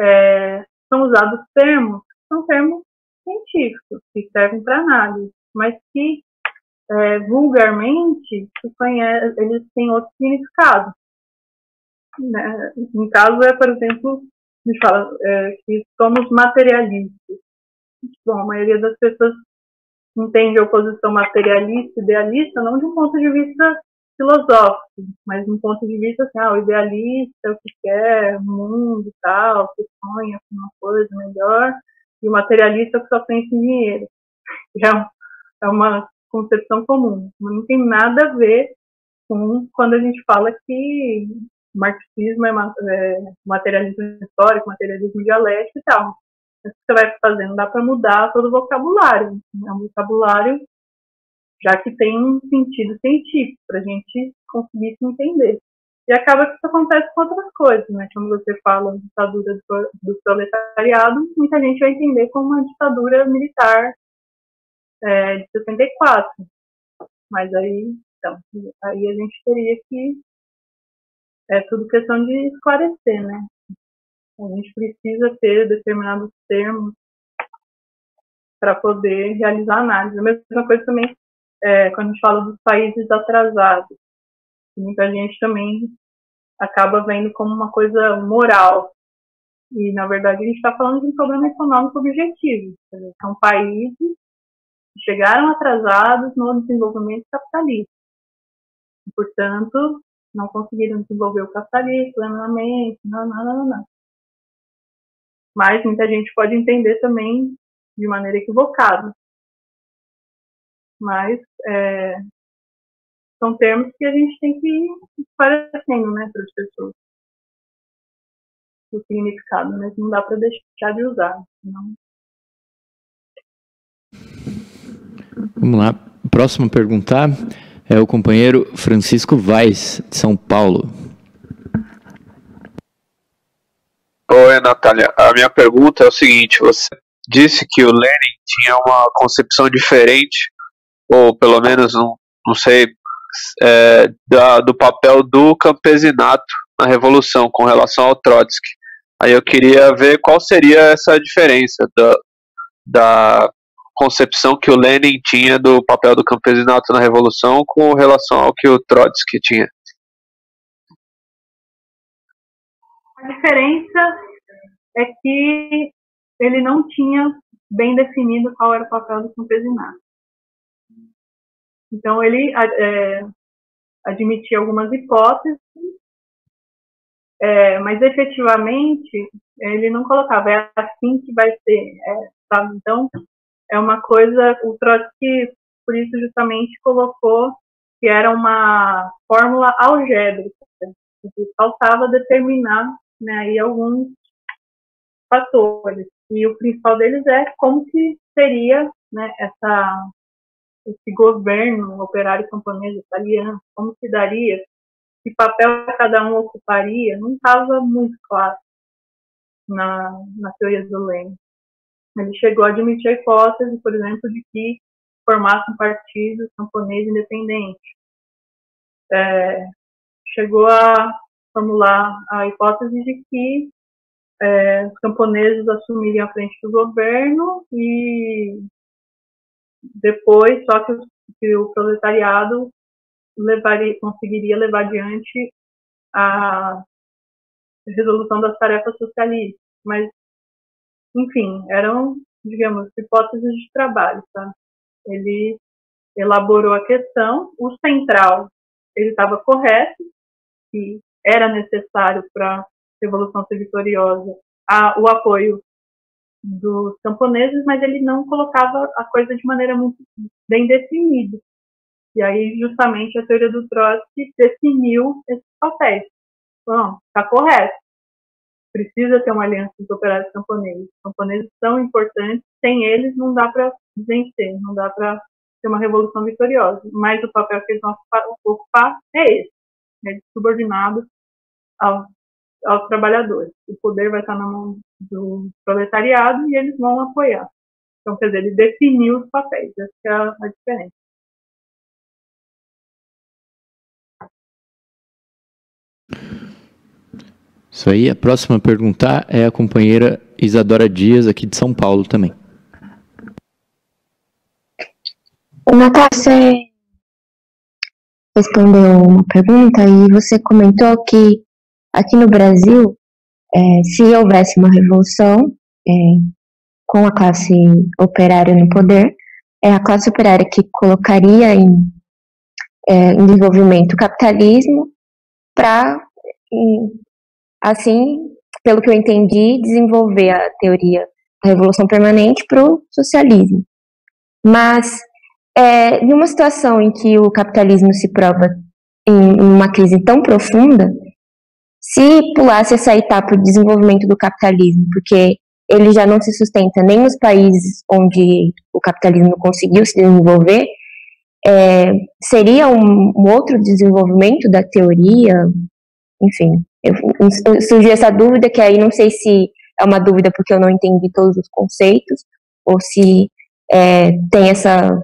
é, são usados termos são termos científicos, que servem para análise, mas que é, vulgarmente conhece, eles têm outro significado. Né? No caso é, por exemplo, a gente fala é, que somos materialistas. Bom, a maioria das pessoas entende a oposição materialista idealista não de um ponto de vista filosófico, mas de um ponto de vista assim, ah, o idealista é o que quer, o mundo e tal, que sonha com uma coisa melhor, e o materialista é que só pensa em dinheiro. Já é uma concepção comum. Não tem nada a ver com quando a gente fala que marxismo é, é materialismo histórico, materialismo dialético e tal. Que você vai fazendo? Dá para mudar todo o vocabulário. É um vocabulário já que tem um sentido científico para a gente conseguir se entender. E acaba que isso acontece com outras coisas, né? Quando você fala ditadura do, do proletariado, muita gente vai entender como uma ditadura militar é, de 64. Mas aí, então, aí a gente teria que é tudo questão de esclarecer, né? A gente precisa ter determinados termos para poder realizar análise. A mesma coisa também é, quando a gente fala dos países atrasados. Muita gente também acaba vendo como uma coisa moral. E, na verdade, a gente está falando de um problema econômico objetivo. São países que chegaram atrasados no desenvolvimento capitalista. Portanto, não conseguiram desenvolver o capitalismo plenamente, não, não, não, não. Mas muita gente pode entender também de maneira equivocada. Mas é, são termos que a gente tem que ir parecendo né, para as pessoas. O significado, mas não dá para deixar de usar. Senão... Vamos lá. Próximo a perguntar é o companheiro Francisco Vaz, de São Paulo. Oi, Natália. A minha pergunta é o seguinte: você disse que o Lenin tinha uma concepção diferente ou pelo menos não, não sei, é, da, do papel do campesinato na Revolução com relação ao Trotsky. Aí eu queria ver qual seria essa diferença da, da concepção que o Lenin tinha do papel do campesinato na Revolução com relação ao que o Trotsky tinha. A diferença é que ele não tinha bem definido qual era o papel do campesinato. Então, ele é, admitia algumas hipóteses, é, mas efetivamente ele não colocava, é assim que vai ser, é, sabe? Então, é uma coisa, o Trotsky, por isso justamente colocou que era uma fórmula algébrica, que faltava determinar né, aí alguns fatores. E o principal deles é como que seria né, essa esse governo operário camponês italiano, como se daria, que papel cada um ocuparia, não estava muito claro na, na teoria do Lenin. Ele chegou a admitir a hipótese, por exemplo, de que formasse um partido camponês independente. É, chegou a formular a hipótese de que é, os camponeses assumiriam a frente do governo e depois, só que, que o proletariado levaria, conseguiria levar adiante a resolução das tarefas socialistas. Mas, enfim, eram, digamos, hipóteses de trabalho, tá? Ele elaborou a questão, o central, ele estava correto, que era necessário para a Revolução Ser vitoriosa a, o apoio dos camponeses, mas ele não colocava a coisa de maneira muito bem definida. E aí, justamente, a teoria do Trotsky definiu esses papéis. Bom, está correto. Precisa ter uma aliança dos operários camponeses. Os camponeses são importantes, sem eles não dá para vencer, não dá para ter uma revolução vitoriosa. Mas o papel que eles vão ocupar é esse, é subordinado aos, aos trabalhadores. O poder vai estar na mão do proletariado e eles vão apoiar. Então, quer dizer, ele definiu os papéis, essa é a, a diferença. Isso aí. A próxima pergunta é a companheira Isadora Dias, aqui de São Paulo também. Natália, você respondeu uma pergunta e você comentou que aqui no Brasil, é, se houvesse uma revolução é, com a classe operária no poder, é a classe operária que colocaria em, é, em desenvolvimento o capitalismo para, assim, pelo que eu entendi, desenvolver a teoria da revolução permanente para o socialismo. Mas é, uma situação em que o capitalismo se prova em uma crise tão profunda, se pulasse essa etapa de desenvolvimento do capitalismo, porque ele já não se sustenta nem nos países onde o capitalismo conseguiu se desenvolver, é, seria um, um, outro desenvolvimento da teoria, enfim, eu, eu, surgiu essa dúvida que aí não sei se é uma dúvida porque eu não entendi todos os conceitos ou se é, tem essa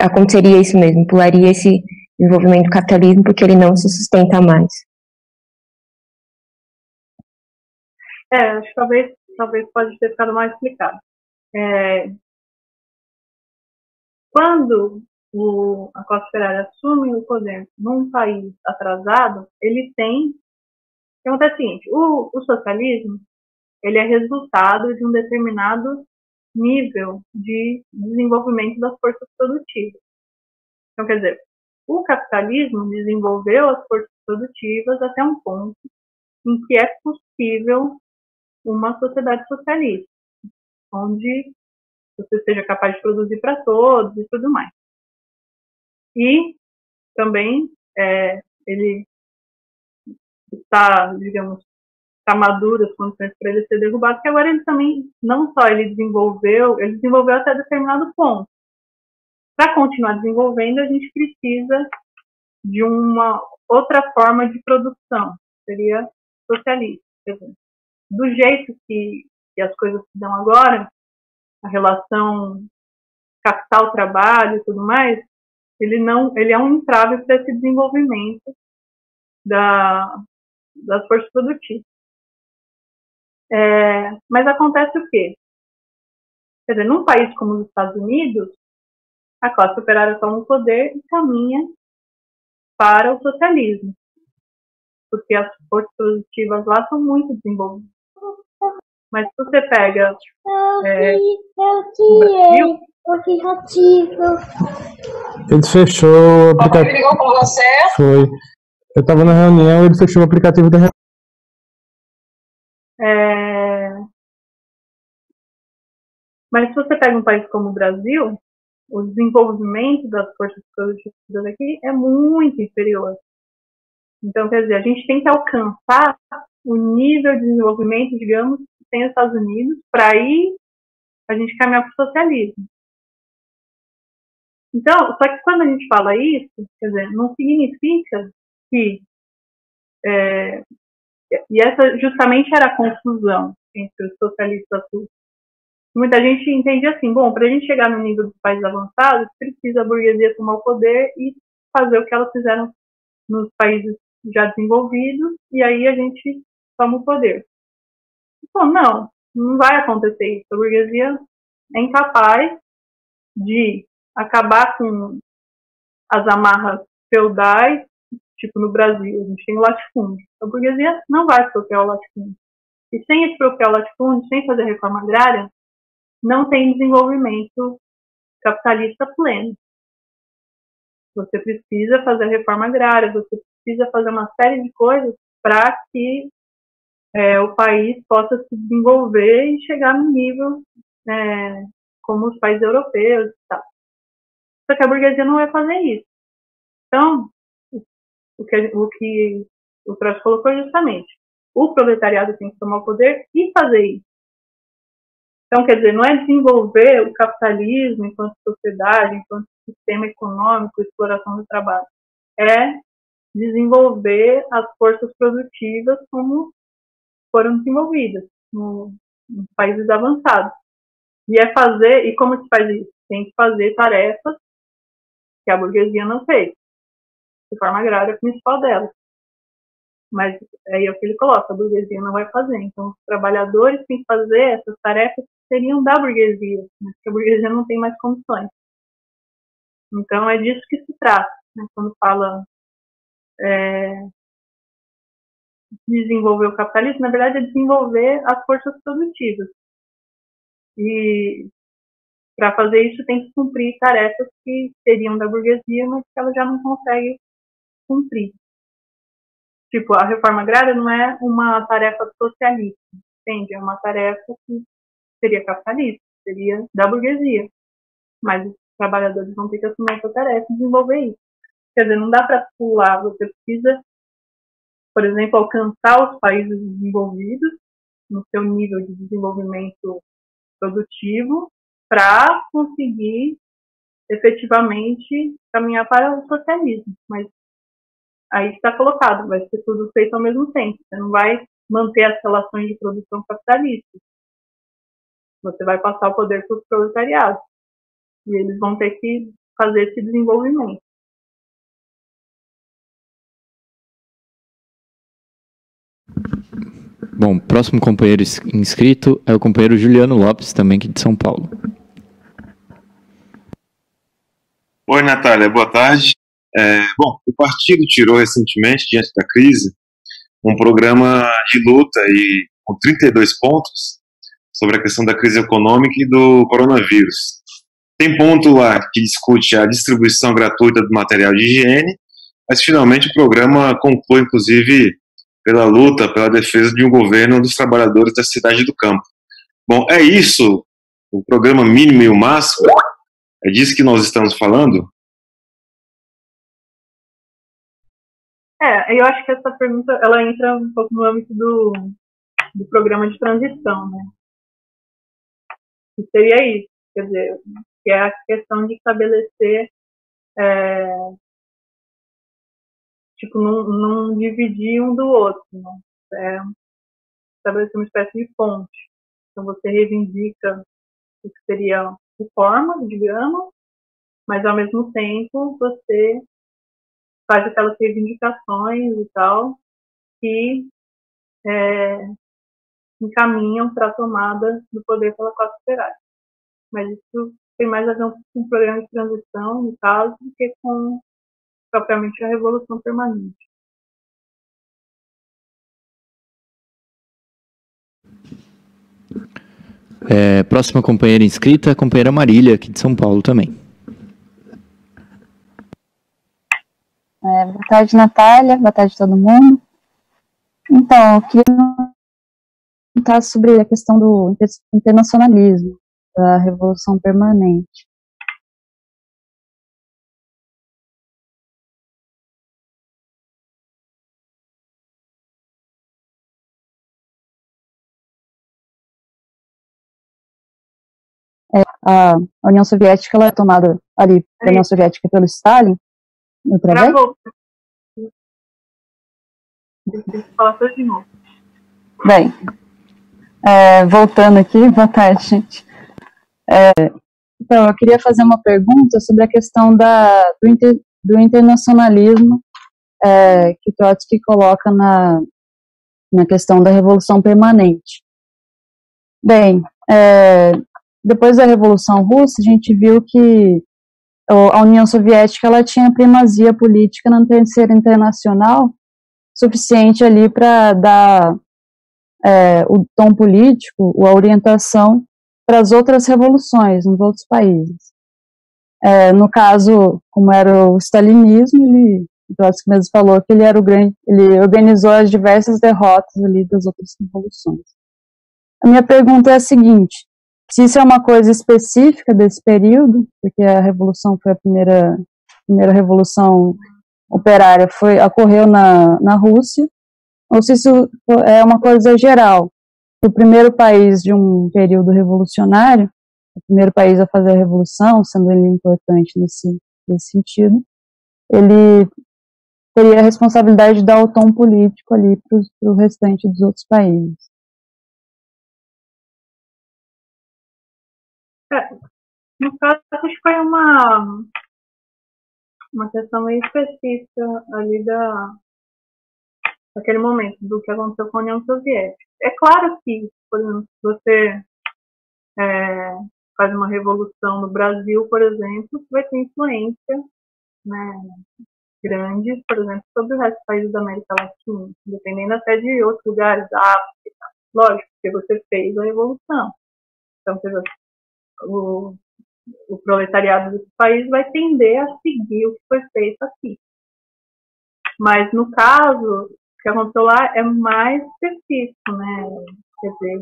aconteceria isso mesmo, pularia esse desenvolvimento do capitalismo porque ele não se sustenta mais. É, acho que talvez, talvez pode ter ficado mais explicado. É, quando o, a classe operária assume o poder num país atrasado, ele tem. Acontece o seguinte: o, o socialismo ele é resultado de um determinado nível de desenvolvimento das forças produtivas. Então, quer dizer, o capitalismo desenvolveu as forças produtivas até um ponto em que é possível uma sociedade socialista, onde você seja capaz de produzir para todos e tudo mais. E também é, ele está, digamos, está maduro as condições para ele ser derrubado, que agora ele também, não só ele desenvolveu, ele desenvolveu até determinado ponto. Para continuar desenvolvendo, a gente precisa de uma outra forma de produção, seria socialista. Do jeito que, que as coisas se dão agora, a relação capital-trabalho e tudo mais, ele não, ele é um entrave para esse desenvolvimento da, das forças produtivas. É, mas acontece o quê? Quer dizer, num país como os Estados Unidos, a classe operária toma o poder e caminha para o socialismo, porque as forças produtivas lá são muito desenvolvidas. Mas se você pega é, o Brasil, ele fechou o aplicativo. Foi. Eu estava na reunião e ele fechou o aplicativo da é... Mas se você pega um país como o Brasil, o desenvolvimento das forças produtivas aqui é muito inferior. Então, quer dizer, a gente tem que alcançar o nível de desenvolvimento, digamos, que tem os Estados Unidos, para aí a gente caminhar para o socialismo. Então, só que quando a gente fala isso, quer dizer, não significa que é, e essa justamente era a confusão entre os socialistas russos. Muita gente entende assim, bom, para a gente chegar no nível dos países avançados, precisa a burguesia tomar o poder e fazer o que elas fizeram nos países já desenvolvidos, e aí a gente toma o poder. Bom, não, não vai acontecer isso. A burguesia é incapaz de acabar com as amarras feudais tipo no Brasil, a gente tem o latifúndio. A burguesia não vai expropriar o latifúndio. E sem expropriar o latifúndio, sem fazer reforma agrária, não tem desenvolvimento capitalista pleno. Você precisa fazer reforma agrária, você precisa fazer uma série de coisas para que é, o país possa se desenvolver e chegar no nível é, como os países europeus e tal. Só que a burguesia não vai fazer isso. Então, o que, o que o Trotsky colocou justamente o proletariado tem que tomar o poder e fazer isso. Então, quer dizer, não é desenvolver o capitalismo enquanto sociedade, enquanto sistema econômico, exploração do trabalho. É desenvolver as forças produtivas como foram desenvolvidas no, nos países avançados. E é fazer, e como se faz isso? Tem que fazer tarefas que a burguesia não fez. De forma agrária, principal delas. Mas aí é o que ele coloca, a burguesia não vai fazer. Então, os trabalhadores têm que fazer essas tarefas que seriam da burguesia, porque a burguesia não tem mais condições. Então, é disso que se trata. Né? Quando fala é, desenvolver o capitalismo, na verdade é desenvolver as forças produtivas. E para fazer isso tem que cumprir tarefas que seriam da burguesia, mas que ela já não consegue cumprir. Tipo, a reforma agrária não é uma tarefa socialista, entende? É uma tarefa que seria capitalista, seria da burguesia. Mas os trabalhadores vão ter que assumir essa tarefa e desenvolver isso. Quer dizer, não dá para pular, você precisa, por exemplo, alcançar os países desenvolvidos no seu nível de desenvolvimento produtivo para conseguir efetivamente caminhar para o socialismo. Mas aí está colocado, vai ser tudo feito ao mesmo tempo. Você não vai manter as relações de produção capitalistas. Você vai passar o poder para os proletariados. E eles vão ter que fazer esse desenvolvimento. Bom, próximo companheiro inscrito é o companheiro Juliano Lopes, também aqui de São Paulo. Oi, Natália, boa tarde. É, bom, o partido tirou recentemente, diante da crise, um programa de luta e com 32 pontos sobre a questão da crise econômica e do coronavírus. Tem ponto lá que discute a distribuição gratuita do material de higiene, mas finalmente o programa conclui, inclusive, pela luta, pela defesa de um governo dos trabalhadores da cidade do campo. Bom, é isso o programa mínimo e o máximo? É disso que nós estamos falando? É, eu acho que essa pergunta ela entra um pouco no âmbito do, do programa de transição, né? Que seria isso, quer dizer, que é a questão de estabelecer é, tipo, não, não dividir um do outro, né? É estabelecer uma espécie de ponte. Então você reivindica o que seria reforma, digamos, mas ao mesmo tempo você faz aquelas reivindicações e tal que é, encaminham para a tomada do poder pela classe operária. Mas isso tem mais a ver com o programa de transição, no caso, do que com propriamente a revolução permanente. É, próxima companheira inscrita, a companheira Marília, aqui de São Paulo também. É, boa tarde, Natália. Boa tarde, todo mundo. Então, eu queria perguntar sobre a questão do internacionalismo, da revolução permanente. É, a União Soviética ela é tomada ali pela União Soviética pelo Stalin. Eu travei? Travou. Fala tudo de novo. Bem, é, voltando aqui, boa tarde, gente. É, então, eu queria fazer uma pergunta sobre a questão da, do, inter, do internacionalismo é, que Trotsky coloca na, na questão da revolução permanente. Bem, é, depois da Revolução Russa, a gente viu que a União Soviética ela tinha primazia política na terceira internacional suficiente ali para dar é, o tom político, a orientação para as outras revoluções nos outros países. É, no caso, como era o stalinismo, ele, o Trotsky mesmo falou que ele era o grande, ele organizou as diversas derrotas ali das outras revoluções. A minha pergunta é a seguinte: se isso é uma coisa específica desse período, porque a revolução foi a primeira, primeira revolução operária foi ocorreu na, na Rússia, ou se isso é uma coisa geral. O primeiro país de um período revolucionário, o primeiro país a fazer a revolução, sendo ele importante nesse, nesse sentido, ele teria a responsabilidade de dar o tom político ali para o restante dos outros países. No caso, acho que foi uma, uma questão meio específica ali da, daquele momento, do que aconteceu com a União Soviética. É claro que, por exemplo, se você é, faz uma revolução no Brasil, por exemplo, vai ter influência né, grande, por exemplo, sobre o resto dos países da América Latina, dependendo até de outros lugares, da África. Lógico, porque você fez a revolução. Então, você, o, o proletariado do país vai tender a seguir o que foi feito aqui. Mas no caso, o que aconteceu lá é mais específico, né? Quer dizer,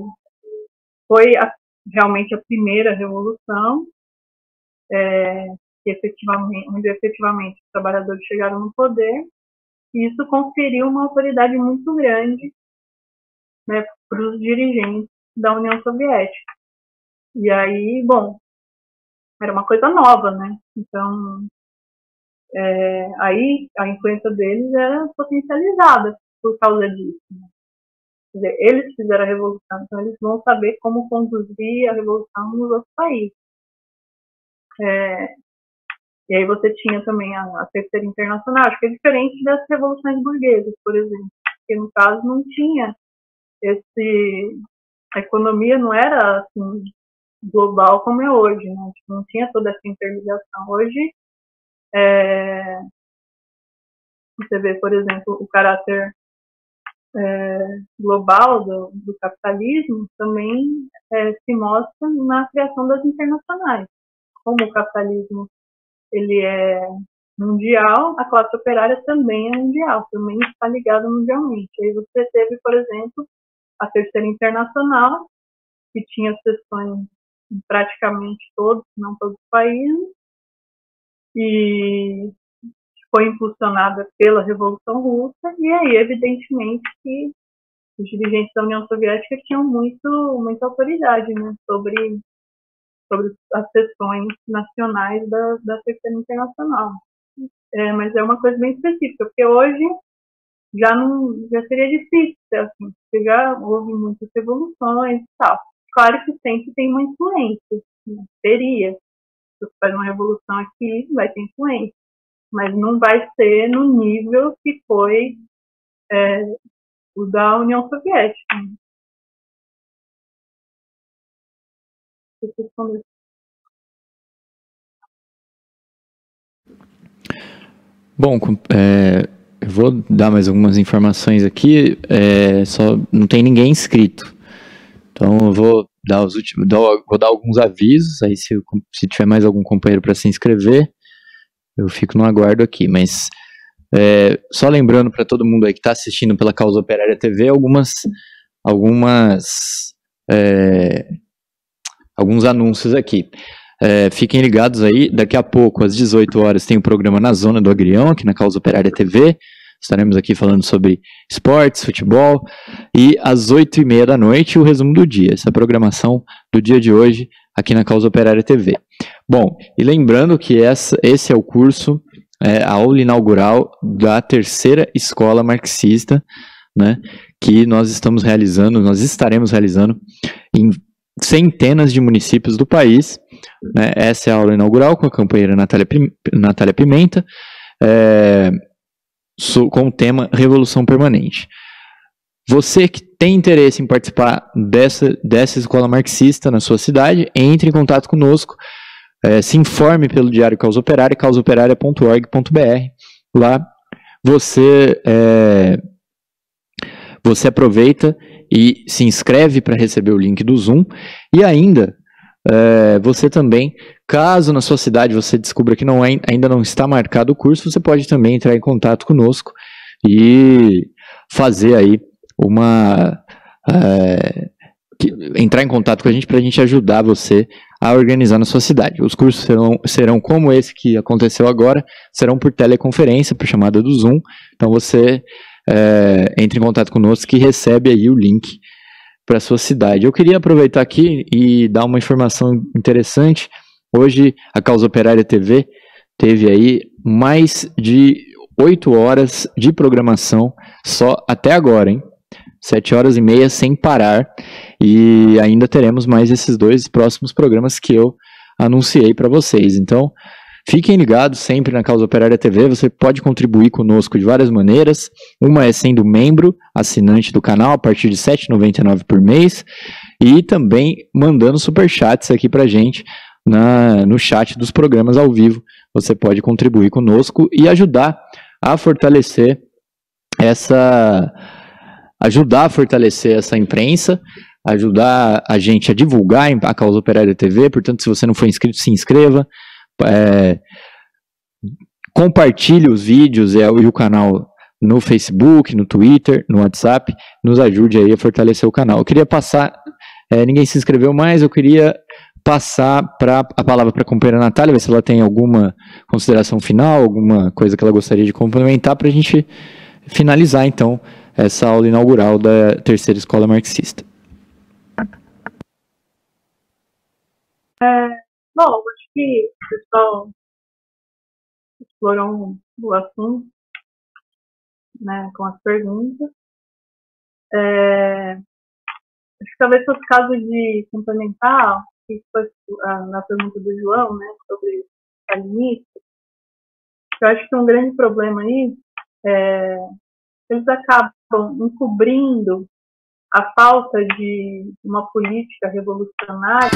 foi a, realmente a primeira revolução, é, que efetivamente, onde efetivamente os trabalhadores chegaram no poder, e isso conferiu uma autoridade muito grande né, para os dirigentes da União Soviética. E aí, bom, era uma coisa nova, né? Então, é, aí a influência deles era potencializada por causa disso. Né? Quer dizer, eles fizeram a revolução, então eles vão saber como conduzir a revolução nos outros países. É, e aí você tinha também a, a terceira internacional, acho que é diferente das revoluções burguesas, por exemplo, porque no caso não tinha esse a economia não era assim global como é hoje, né? Tipo, não tinha toda essa interligação. Hoje, é, você vê, por exemplo, o caráter é, global do, do, capitalismo também é, se mostra na criação das internacionais. Como o capitalismo ele é mundial, a classe operária também é mundial, também está ligada mundialmente. Aí você teve, por exemplo, a Terceira Internacional, que tinha sessões em praticamente todos, não todos os países, e foi impulsionada pela Revolução Russa, e aí, evidentemente, que os dirigentes da União Soviética tinham muito, muita autoridade né, sobre, sobre as sessões nacionais da, da Terceira Internacional. É, mas é uma coisa bem específica, porque hoje já não já seria difícil, assim, porque já houve muitas revoluções e tal. Claro que sempre tem uma influência, né? teria. Se você faz uma revolução aqui, vai ter influência. Mas não vai ser no nível que foi é, o da União Soviética. Bom, é, eu vou dar mais algumas informações aqui. É, só não tem ninguém inscrito. Então eu vou dar os últimos, vou dar alguns avisos, aí se, se tiver mais algum companheiro para se inscrever, eu fico no aguardo aqui. Mas é, só lembrando para todo mundo aí que está assistindo pela Causa Operária TV, algumas, algumas é, alguns anúncios aqui. É, fiquem ligados aí, daqui a pouco, às 18 horas, tem o programa Na Zona do Agrião, aqui na Causa Operária TV. Estaremos aqui falando sobre esportes, futebol e às oito e meia da noite o resumo do dia, essa programação do dia de hoje aqui na Causa Operária TV. Bom, e lembrando que essa, esse é o curso, é, a aula inaugural da terceira escola marxista, né, que nós estamos realizando, nós estaremos realizando em centenas de municípios do país. Né, essa é a aula inaugural com a companheira Natália, Natália Pimenta. É, com o tema Revolução Permanente. Você que tem interesse em participar dessa, dessa escola marxista na sua cidade, entre em contato conosco, é, se informe pelo Diário Causa Operária, causaoperaria.org.br. Lá você, é, você aproveita e se inscreve para receber o link do Zoom e ainda é, você também, caso na sua cidade você descubra que não é, ainda não está marcado o curso, você pode também entrar em contato conosco e fazer aí uma. É, entrar em contato com a gente para a gente ajudar você a organizar na sua cidade. Os cursos serão, serão como esse que aconteceu agora, serão por teleconferência, por chamada do Zoom. Então você é, entre em contato conosco que recebe aí o link para sua cidade. Eu queria aproveitar aqui e dar uma informação interessante. Hoje a Causa Operária TV teve aí mais de oito horas de programação só até agora, hein? Sete horas e meia sem parar. E ainda teremos mais esses dois próximos programas que eu anunciei para vocês. Então, fiquem ligados sempre na Causa Operária TV. Você pode contribuir conosco de várias maneiras. Uma é sendo membro, assinante do canal, a partir de R$ 7,99 por mês. E também mandando superchats aqui para gente na, no chat dos programas ao vivo. Você pode contribuir conosco e ajudar a fortalecer essa ajudar a fortalecer essa imprensa, ajudar a gente a divulgar a Causa Operária TV. Portanto, se você não for inscrito, se inscreva. É, compartilhe os vídeos e, e o canal no Facebook, no Twitter, no WhatsApp. Nos ajude aí a fortalecer o canal. Eu queria passar. É, ninguém se inscreveu mais, eu queria passar pra, a palavra para a companheira Natália, ver se ela tem alguma consideração final, alguma coisa que ela gostaria de complementar para a gente finalizar, então, essa aula inaugural da terceira escola marxista. É, bom, que o pessoal explorou o assunto né, com as perguntas. É, acho que talvez fosse caso de complementar que foi na pergunta do João, né, sobre alimistas. Eu acho que um grande problema aí é eles acabam encobrindo a falta de uma política revolucionária